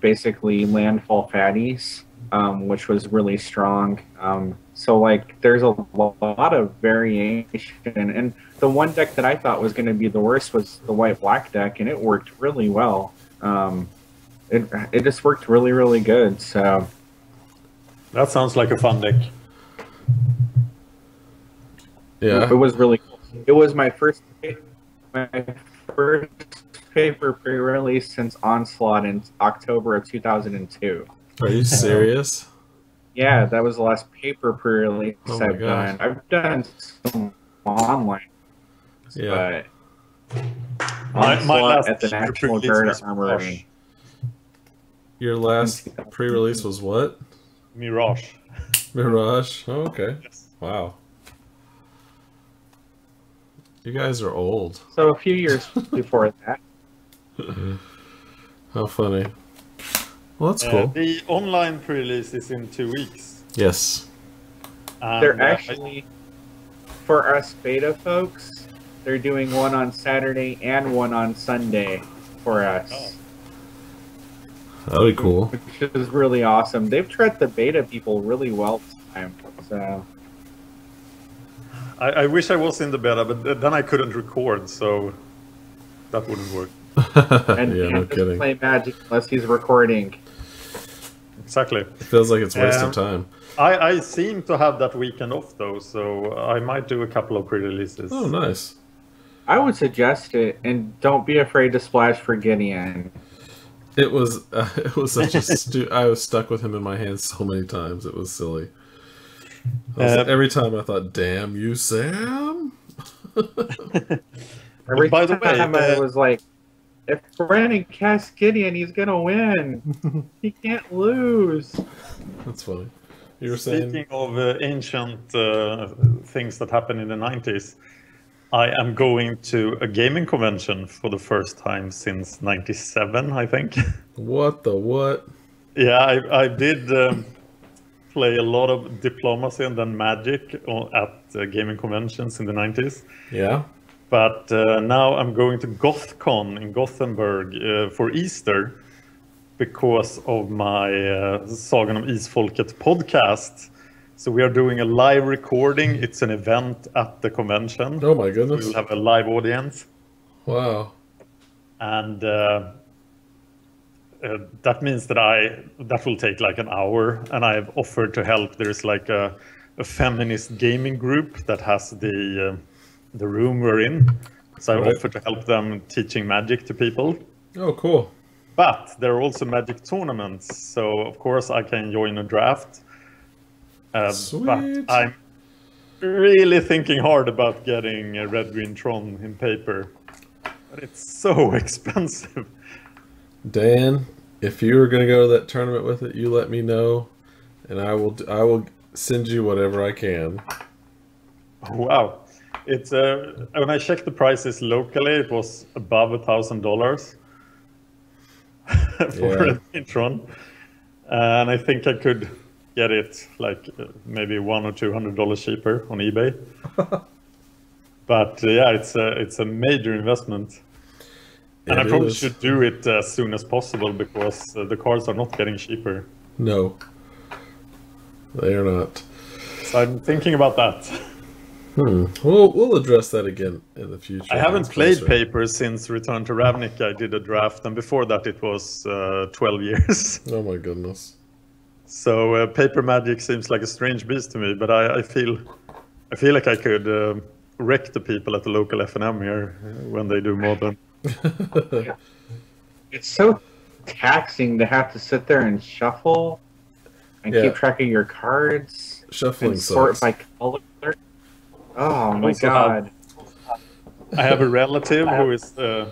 basically landfall fatties, um, which was really strong. Um, so like there's a lot of variation, and the one deck that I thought was going to be the worst was the white black deck, and it worked really well. Um, it it just worked really really good. So that sounds like a fun deck. Yeah, it, it was really cool. It was my first my first paper pre-release since Onslaught in October of 2002. Are you serious? Yeah, that was the last paper pre-release oh I've gosh. done. I've done some online, yeah. but my, my last at the National Guard Armory. Your last pre-release was what? Mirage. Mirage. Oh, okay. Yes. Wow. You guys are old. So a few years before that. [LAUGHS] How funny. Well, that's uh, cool. The online pre-release is in two weeks. Yes. Um, they're actually, for us beta folks, they're doing one on Saturday and one on Sunday for us. Oh. That'll be cool. Which is really awesome. They've treated the beta people really well this time. So I, I wish I was in the beta, but then I couldn't record, so that wouldn't work. [LAUGHS] and yeah, he no doesn't kidding. play Magic unless he's recording. Exactly. It feels like it's a waste Um, of time. I, I seem to have that weekend off though, so I might do a couple of pre-releases. Oh, nice. I would suggest it, and don't be afraid to splash for Gideon. It was uh, [LAUGHS] it was such a stu- I was stuck with him in my hands so many times. It was silly. Was- Uh, every time I thought, "Damn you, Sam!" [LAUGHS] Every By the time way, I uh, was like, if Brennon casts Gideon, he's gonna win. [LAUGHS] he can't lose. That's funny. You were saying, Speaking of uh, ancient uh, things that happened in the 90s, I am going to a gaming convention for the first time since 97, I think. [LAUGHS] "What the what?" yeah, I, I did um, play a lot of Diplomacy and then Magic at uh, gaming conventions in the 90s. Yeah. But uh, now I'm going to GothCon in Gothenburg uh, for Easter because of my uh, Sagan om Isfolket podcast. So we are doing a live recording. It's an event at the convention. Oh my goodness! We'll have a live audience, Wow. and uh, uh, that means that I that will take like an hour. And I have offered to help. There's like a, a feminist gaming group that has the uh, the room we're in. So I Right. offered to help them teaching magic to people. Oh, cool. But there are also magic tournaments, so of course I can join a draft. Uh, Sweet. But I'm really thinking hard about getting a Red Green Tron in paper. But it's so [LAUGHS] expensive. Dan, if you were going to go to that tournament with it, you let me know, and I will. I will send you whatever I can. Wow. It's uh, when I checked the prices locally, it was above a thousand dollars [LAUGHS] for Yeah. Tron, and I think I could get it like uh, maybe one or two hundred dollars cheaper on eBay. [LAUGHS] but uh, yeah, it's a it's a major investment, and I probably is. should do it as soon as possible because uh, the cards are not getting cheaper. No, they are not. So I'm thinking about that. [LAUGHS] Hmm. We'll we'll address that again in the future. I haven't played closer. paper since Return to Ravnica. I did a draft, and before that it was uh, 12 years. [LAUGHS] Oh my goodness. so uh, paper magic seems like a strange beast to me, but I, I feel I feel like I could um wreck the people at the local FNM here uh, when they do modern. [LAUGHS] It's so taxing to have to sit there and shuffle and Yeah. keep track of your cards Shuffling and sort sucks. by color. Oh my also have- god. I have a [LAUGHS] relative who is uh,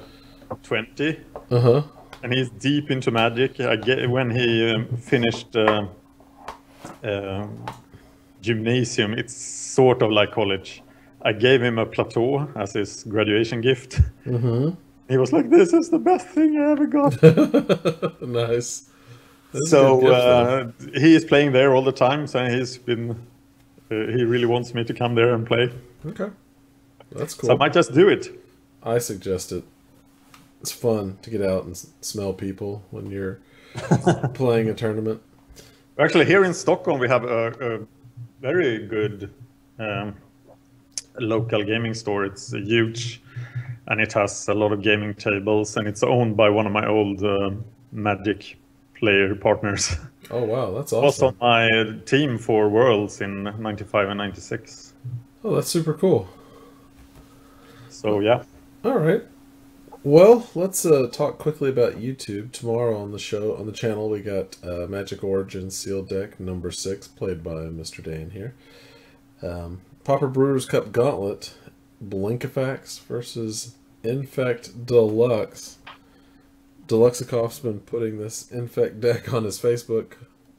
20, Uh huh. and he's deep into magic. I get when he um, finished uh, um gymnasium. It's sort of like college. I gave him a plateau as his graduation gift. Mm-hmm. He was like, "This is the best thing I ever got." [LAUGHS] nice. That's so gift, uh, he is playing there all the time. So he's been. Uh, he really wants me to come there and play. okay, that's cool. So I might just do it. I suggest it. It's fun to get out and smell people when you're [LAUGHS] playing a tournament. Actually, here in Stockholm, we have a, a very good um, local gaming store. It's huge, and it has a lot of gaming tables, and it's owned by one of my old uh, Magic player partners. [LAUGHS] Oh wow, that's was awesome. on my team for Worlds in '95 and '96. Oh, that's super cool. So yeah, All right. Well, let's uh, talk quickly about YouTube. Tomorrow on the show, on the channel, we got uh, Magic Origins Sealed Deck number six, played by Mr. Dan here. Um, Pauper Brewers Cup Gauntlet, Blinkifax versus Infect Deluxe. Deluxekoff's been putting this Infect deck on his Facebook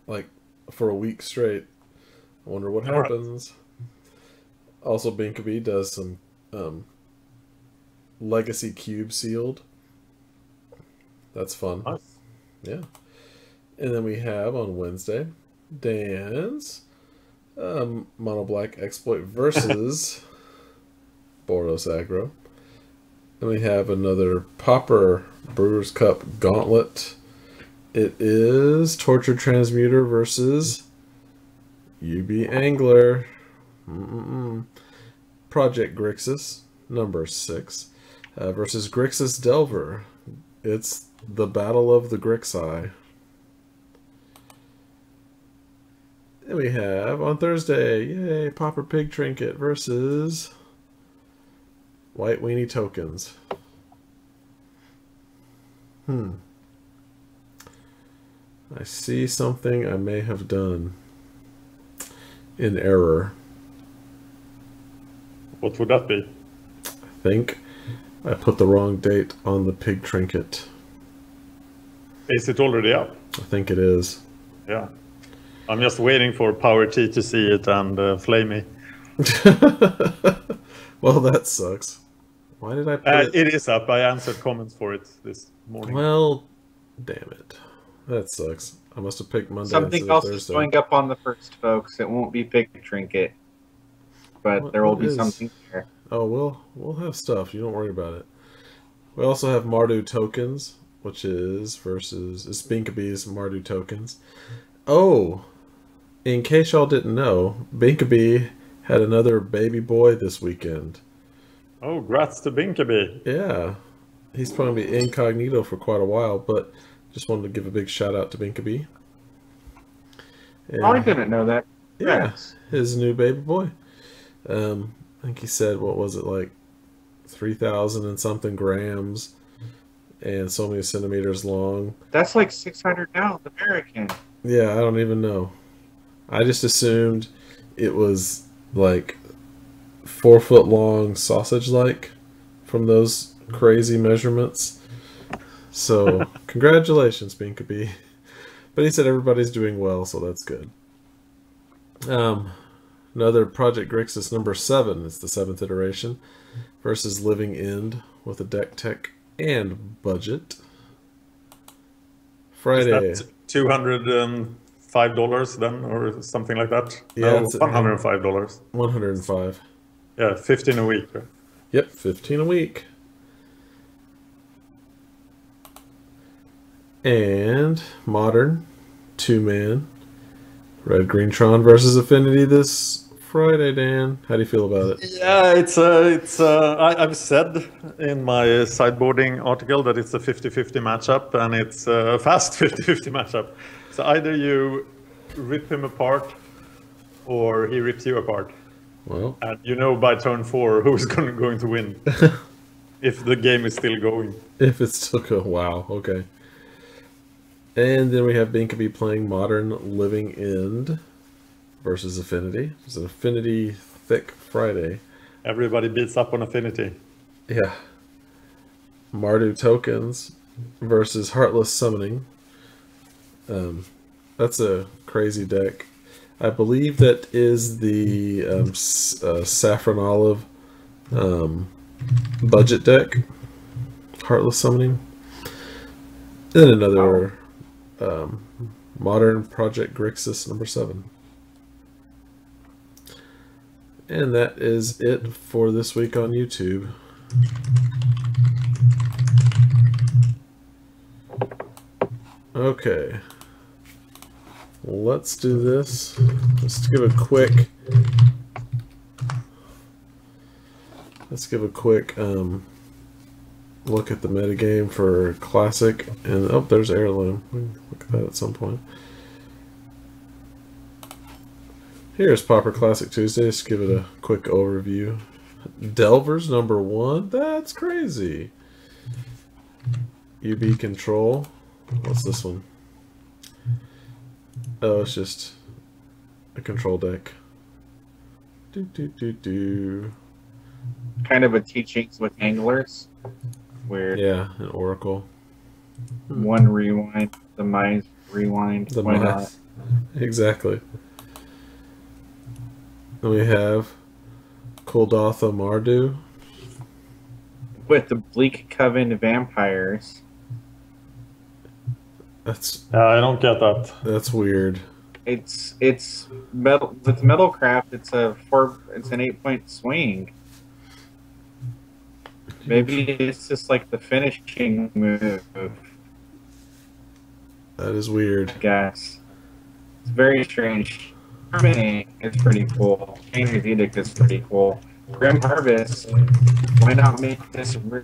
like for a week straight. I wonder what happens. Also, Binkaby does some um, Legacy Cube sealed. That's fun. nice. Yeah. And then we have on Wednesday, Dan's um, Mono Black Exploit versus [LAUGHS] Boros Aggro. Then we have another Pauper Brewers Cup Gauntlet. It is Torture Transmuter versus UB Angler. Mm-mm-mm. Project Grixis, number six, uh, versus Grixis Delver. It's the Battle of the Grixi. And we have on Thursday, yay, Pauper Pig Trinket versus White Weenie Tokens. Hmm. I see something I may have done in error. What would that be? I think I put the wrong date on the pig trinket. Is it already up? I think it is. Yeah. I'm just waiting for Power T to see it and uh, flame me. [LAUGHS] well, that sucks. Why did I put Uh, it? it is up. I answered comments for it this morning. Well, damn it. That sucks. I must have picked Monday Something else of is going up on the first, folks. It won't be Pig Trinket, but What- there will be is- something there. Oh, we'll we'll have stuff. You don't worry about it. We also have Mardu tokens, which is versus is Binkabee's Mardu tokens. Oh, in case y'all didn't know, Binkabee had another baby boy this weekend. Oh, grats to Binkaby. Yeah, he's probably be incognito for quite a while, but just wanted to give a big shout out to Binkabee. And- Oh, I didn't know that. yeah, Yes. his new baby boy. Um, I think he said what was it like, three thousand and something grams, and so many centimeters long. That's like 600 pounds American. Yeah, I don't even know. I just assumed it was like four foot long sausage like from those crazy measurements. So [LAUGHS] congratulations, Binkabee. But he said everybody's doing well, so that's good. Um, another Project Grixis number seven. It's the seventh iteration versus Living End with a deck tech and budget. Friday. Two hundred and five dollars then, or something like that? Yeah, no, one hundred and five dollars. 105. Yeah, fifteen a week. Yep, 15 a week. And modern, two man, Red Green Tron versus Affinity this Friday, Dan. How do you feel about it? Yeah, it's uh, it's uh, I, I've said in my sideboarding article that it's a 50-50 matchup and it's a fast [LAUGHS] 50-50 matchup. So either you rip him apart or he rips you apart. Well, And you know by turn four [LAUGHS] who's going going to win [LAUGHS] if the game is still going. if it's still go, wow, okay. And then we have Binkabee playing Modern Living End versus Affinity. It's an Affinity Thick Friday. Everybody beats up on affinity. Yeah. Mardu tokens versus Heartless Summoning. Um, that's a crazy deck. I believe that is the um, uh, Saffron Olive um, budget deck. Heartless Summoning. Then another um, Modern Project Grixis number seven. And that is it for this week on YouTube. Okay. Let's do this. Let's give a quick. Let's give a quick um, look at the metagame for classic, and oh, there's heirloom. Look at that at some point. Here's Pauper Classic Tuesday. Let's give it a quick overview. Delvers number one. That's crazy. UB control. What's this one? Oh, it's just a control deck. Do do do do. Kind of a teachings with anglers. Where Yeah, an oracle. one rewind, the mind rewind. The why math. Exactly. Then we have Kuldotha Mardu. With the Bleak Coven vampires. That's Yeah, I don't get that. that's weird. It's it's metal with metalcraft. It's a four. It's an eight point swing. Maybe it's just like the finishing move. That is weird. I guess it's very strange. Terminate is pretty cool. Chainer's Edict is pretty cool. Grim Harvest, why not make this re-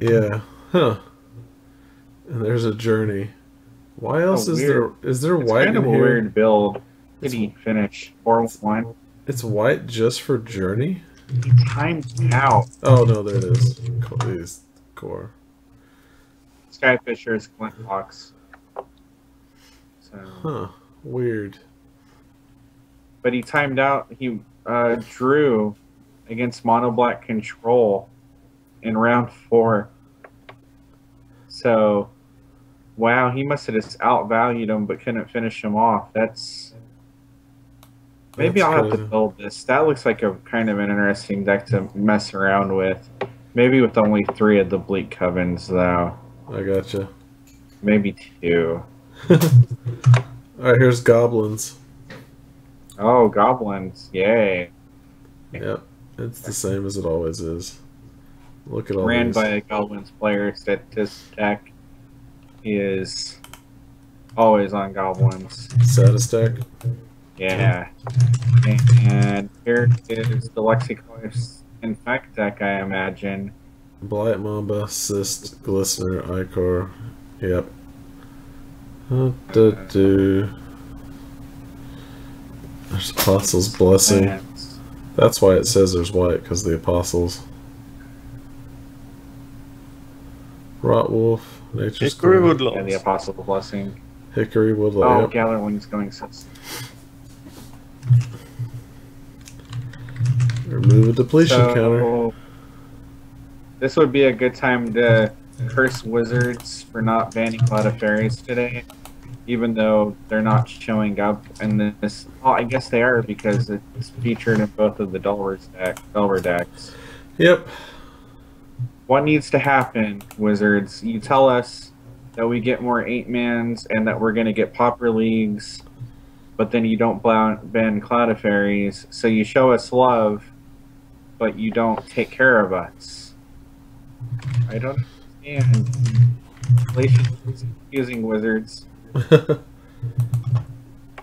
Yeah. Huh. And there's a journey. Why else Oh, is weird. there is there it's white kind of in a here? weird build. It's- City finish 4-1. It's white just for journey? He timed out. Oh no, there it is. Co- These core. Skyfisher's Glint Box. So, Huh. Weird. but he timed out. He uh, drew against Mono Black Control in round four. So, wow, he must have just outvalued him, but couldn't finish him off. That's maybe That's I'll have to build this. That looks like a kind of an interesting deck to mess around with. Maybe with only three of the Bleak Covens, though. I gotcha. Maybe two. [LAUGHS] Alright, here's goblins. Oh, goblins! Yay! Yep. It's the same as it always is. Look at all ran these. by a Goblins player. Statistic is always on Goblins. Satisstack. Yeah. And here is the Lexicos Infect deck, I imagine. Blight Mamba, Cyst, Glistener, Icor. Yep. Uh, do, do. There's Apostles Blessing. That's why it says there's white, because the Apostles. Rotwolf, Nature's Hickory Clay, and the Woodlands. Apostle Blessing. Hickory Oh, Woodlawn. yep. Gatherling's going sus. Remove a depletion So, counter. this would be a good time to curse wizards for not banning Cloud of Faeries today, even though they're not showing up in this. Well, I guess they are because it's featured in both of the Delver's deck, Delver decks. Yep. What needs to happen, wizards? You tell us that we get more eight mans and that we're going to get pauper leagues, but then you don't ban, ban Cloud of Faeries, so you show us love, but you don't take care of us. I don't understand. Relation is confusing wizards. [LAUGHS]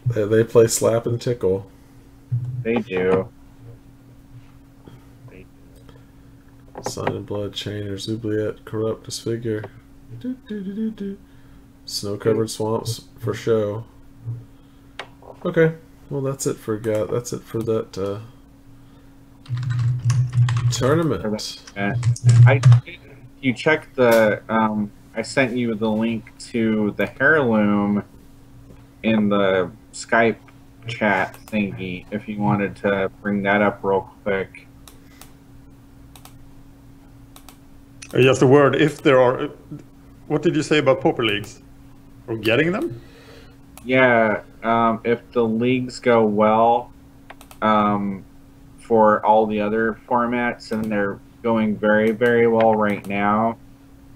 they play Slap and Tickle. They do. They Sign in Blood, Chainer, Zubliet, Corrupt, Disfigure. Do, do, do, do, do. Snow covered swamps for show. Okay. Well, that's it for. That's it for that uh, tournament. I you check the um I sent you the link to the heirloom in the Skype chat thingy if you wanted to bring that up real quick. Uh, Just a word, if there are... uh, What did you say about Pauper Leagues? Or getting them? Yeah, um, if the leagues go well um, for all the other formats, and they're going very, very well right now,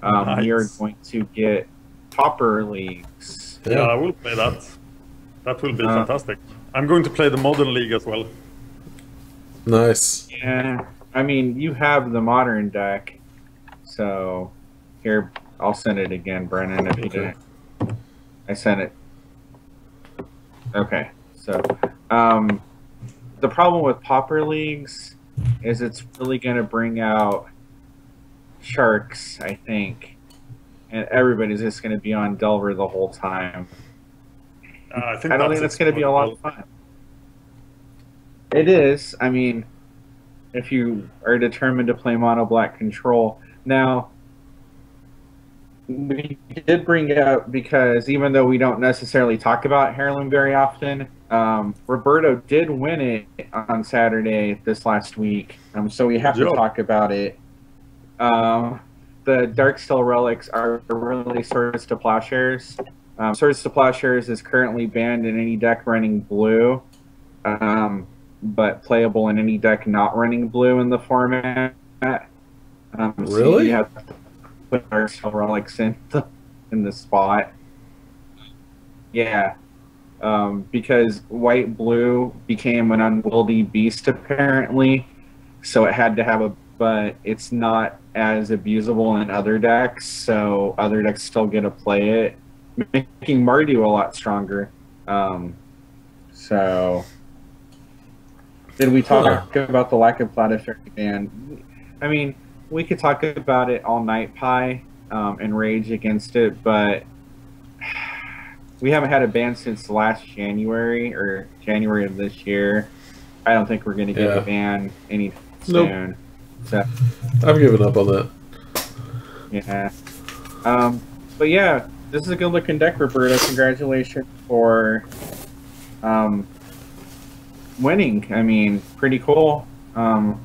um, we are going to get pauper leagues. Yeah, I will play that. That will be Uh, fantastic. I'm going to play the Modern League as well. Nice. Yeah, I mean, you have the modern deck, so here I'll send it again, Brennon. If you Okay. didn't, I sent it. Okay, so um, the problem with pauper leagues is it's really going to bring out sharks, I think, and everybody's just going to be on Delver the whole time. Uh, I think I don't think that's that's going to be a lot of fun. It is. I mean, if you are determined to play mono black control. Now, we did bring it up because even though we don't necessarily talk about heirloom very often, um, Roberto did win it on Saturday this last week. Um, so we have Good to job. talk about it. Um, the Darksteel relics are really swords to plowshares. Um, Swords to Plowshares is currently banned in any deck running blue, um, but playable in any deck not running blue in the format. Um, so Really? have to put Darksteel relics in the in the spot. Yeah, um, because white blue became an unwieldy beast apparently, so it had to have a. But it's not as abusable in other decks, so other decks still get to play it making Mardu a lot stronger. Um, so, did we talk about the lack of effect ban? I mean, we could talk about it all night, Pie, um, and rage against it, but we haven't had a ban since last January or January of this year. I don't think we're going to get Yeah. a ban any soon. Nope. So, I've given up on that. yeah. Um, but yeah, this is a good looking deck, Roberto. Congratulations for um, winning. I mean, pretty cool. Um,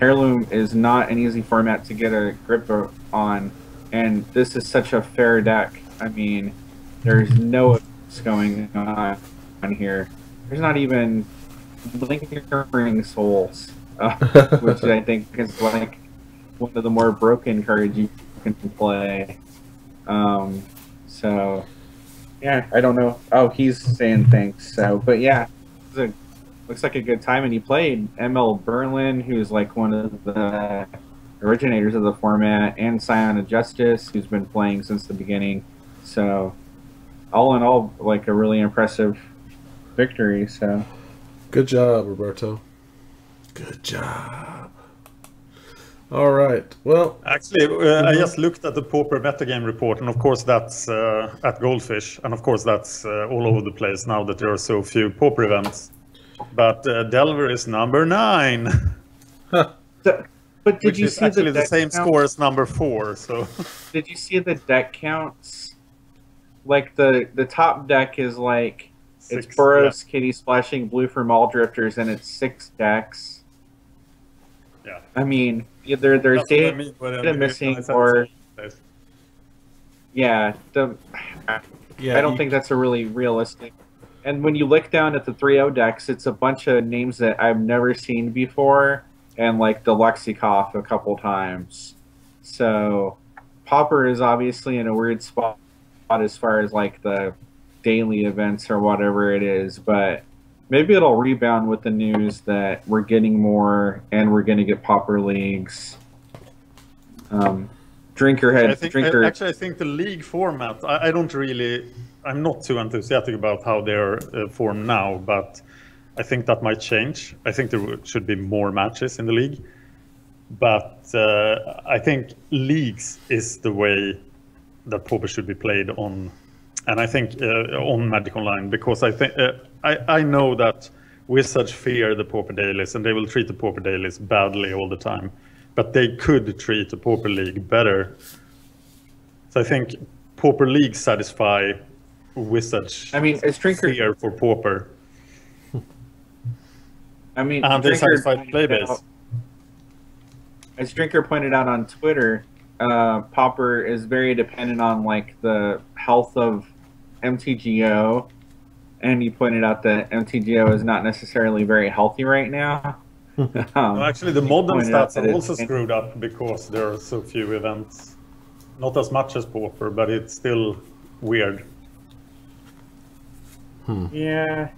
Heirloom is not an easy format to get a grip on, and this is such a fair deck. I mean, there's no what's going on on here. There's not even lingering souls, uh, [LAUGHS] which I think is like one of the more broken cards you can play. Um, so yeah, I don't know. Oh, he's saying thanks. So, but yeah, it's a, looks like a good time. And he played ML Berlin, who's like one of the originators of the format, and Scion of Justice, who's been playing since the beginning. So, all in all, like a really impressive victory. So, Good job, Roberto. Good job. All right. Well, Actually, uh, I just looked at the Pauper metagame report, and of course that's uh, at Goldfish, and of course that's uh, all over the place now that there are so few Pauper events. But uh, Delver is number nine, [LAUGHS] so but did which you is see actually the, the, same count? score as number four. So [LAUGHS] Did you see the deck counts? Like the the top deck is like it's six- Boros, Kitty Splashing, Blue for Mulldrifters, and it's six decks. Yeah. I mean, either there's That's what I mean data missing when I said or yeah, the yeah. I don't you- think that's a really realistic. And when you look down at the 3-0 decks, it's a bunch of names that I've never seen before, and like the Lexikoff a couple times. So, Pauper is obviously in a weird spot as far as like the daily events or whatever it is, but maybe it'll rebound with the news that we're getting more and we're going to get Pauper leagues. Um, Drinker I had think, Drinker. Actually, I think the league format. I, I don't really. I'm not too enthusiastic about how they're uh, formed now, but I think that might change. I think there should be more matches in the league, but uh, I think leagues is the way that pauper should be played on, and I think uh, on Magic Online because I think uh, I I know that Wizards fear the pauper dailies and they will treat the pauper dailies badly all the time, but they could treat the pauper league better. So I think pauper leagues satisfy Wizards I mean, as Drinker, fear for pauper, I mean, and they Drinker satisfy play base. As Drinker pointed out on Twitter, uh, Pauper is very dependent on like the health of MTGO, and he pointed out that MTGO is not necessarily very healthy right now. [LAUGHS] um, No, actually, the modern pointed out stats are also screwed up because there are so few events. Not as much as pauper, but it's still weird. Yeah.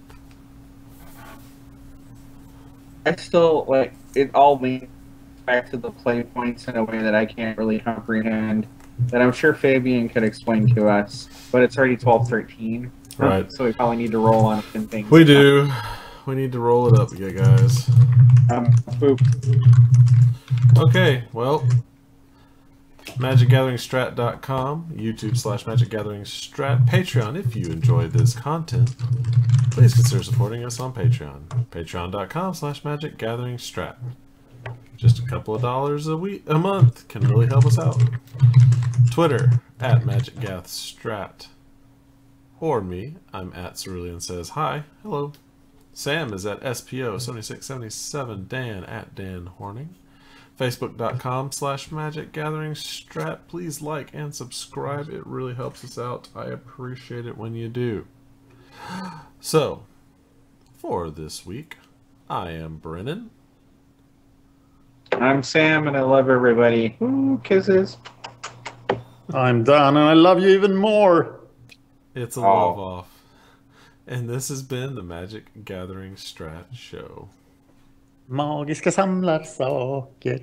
I still like it all links back to the play points in a way that I can't really comprehend. That I'm sure Fabian could explain to us, but it's already twelve thirteen. Right. So we probably need to roll on some things. We do. We need to roll it up, you guys. Um, boop. Okay, well, magicgatheringstrat.com, YouTube slash magicgatheringstrat, Patreon. If you enjoy this content, please consider supporting us on Patreon. Patreon.com slash magicgatheringstrat. Just a couple of dollars a week, a month can really help us out. Twitter at magicgathstrat. Or me, I'm at Cerulean says hi, hello. Sam is at SPO 7677, Dan at Dan Horning. Facebook.com slash Magic Gathering Strat. Please like and subscribe. It really helps us out. I appreciate it when you do. So, for this week, I am Brennon. I'm Sam, and I love everybody. Ooh, kisses. I'm Dan, and I love you even more. It's a Oh. love off. And this has been the Magic Gathering Strat Show. Magiska samlarsaker.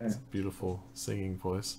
It's beautiful singing voice.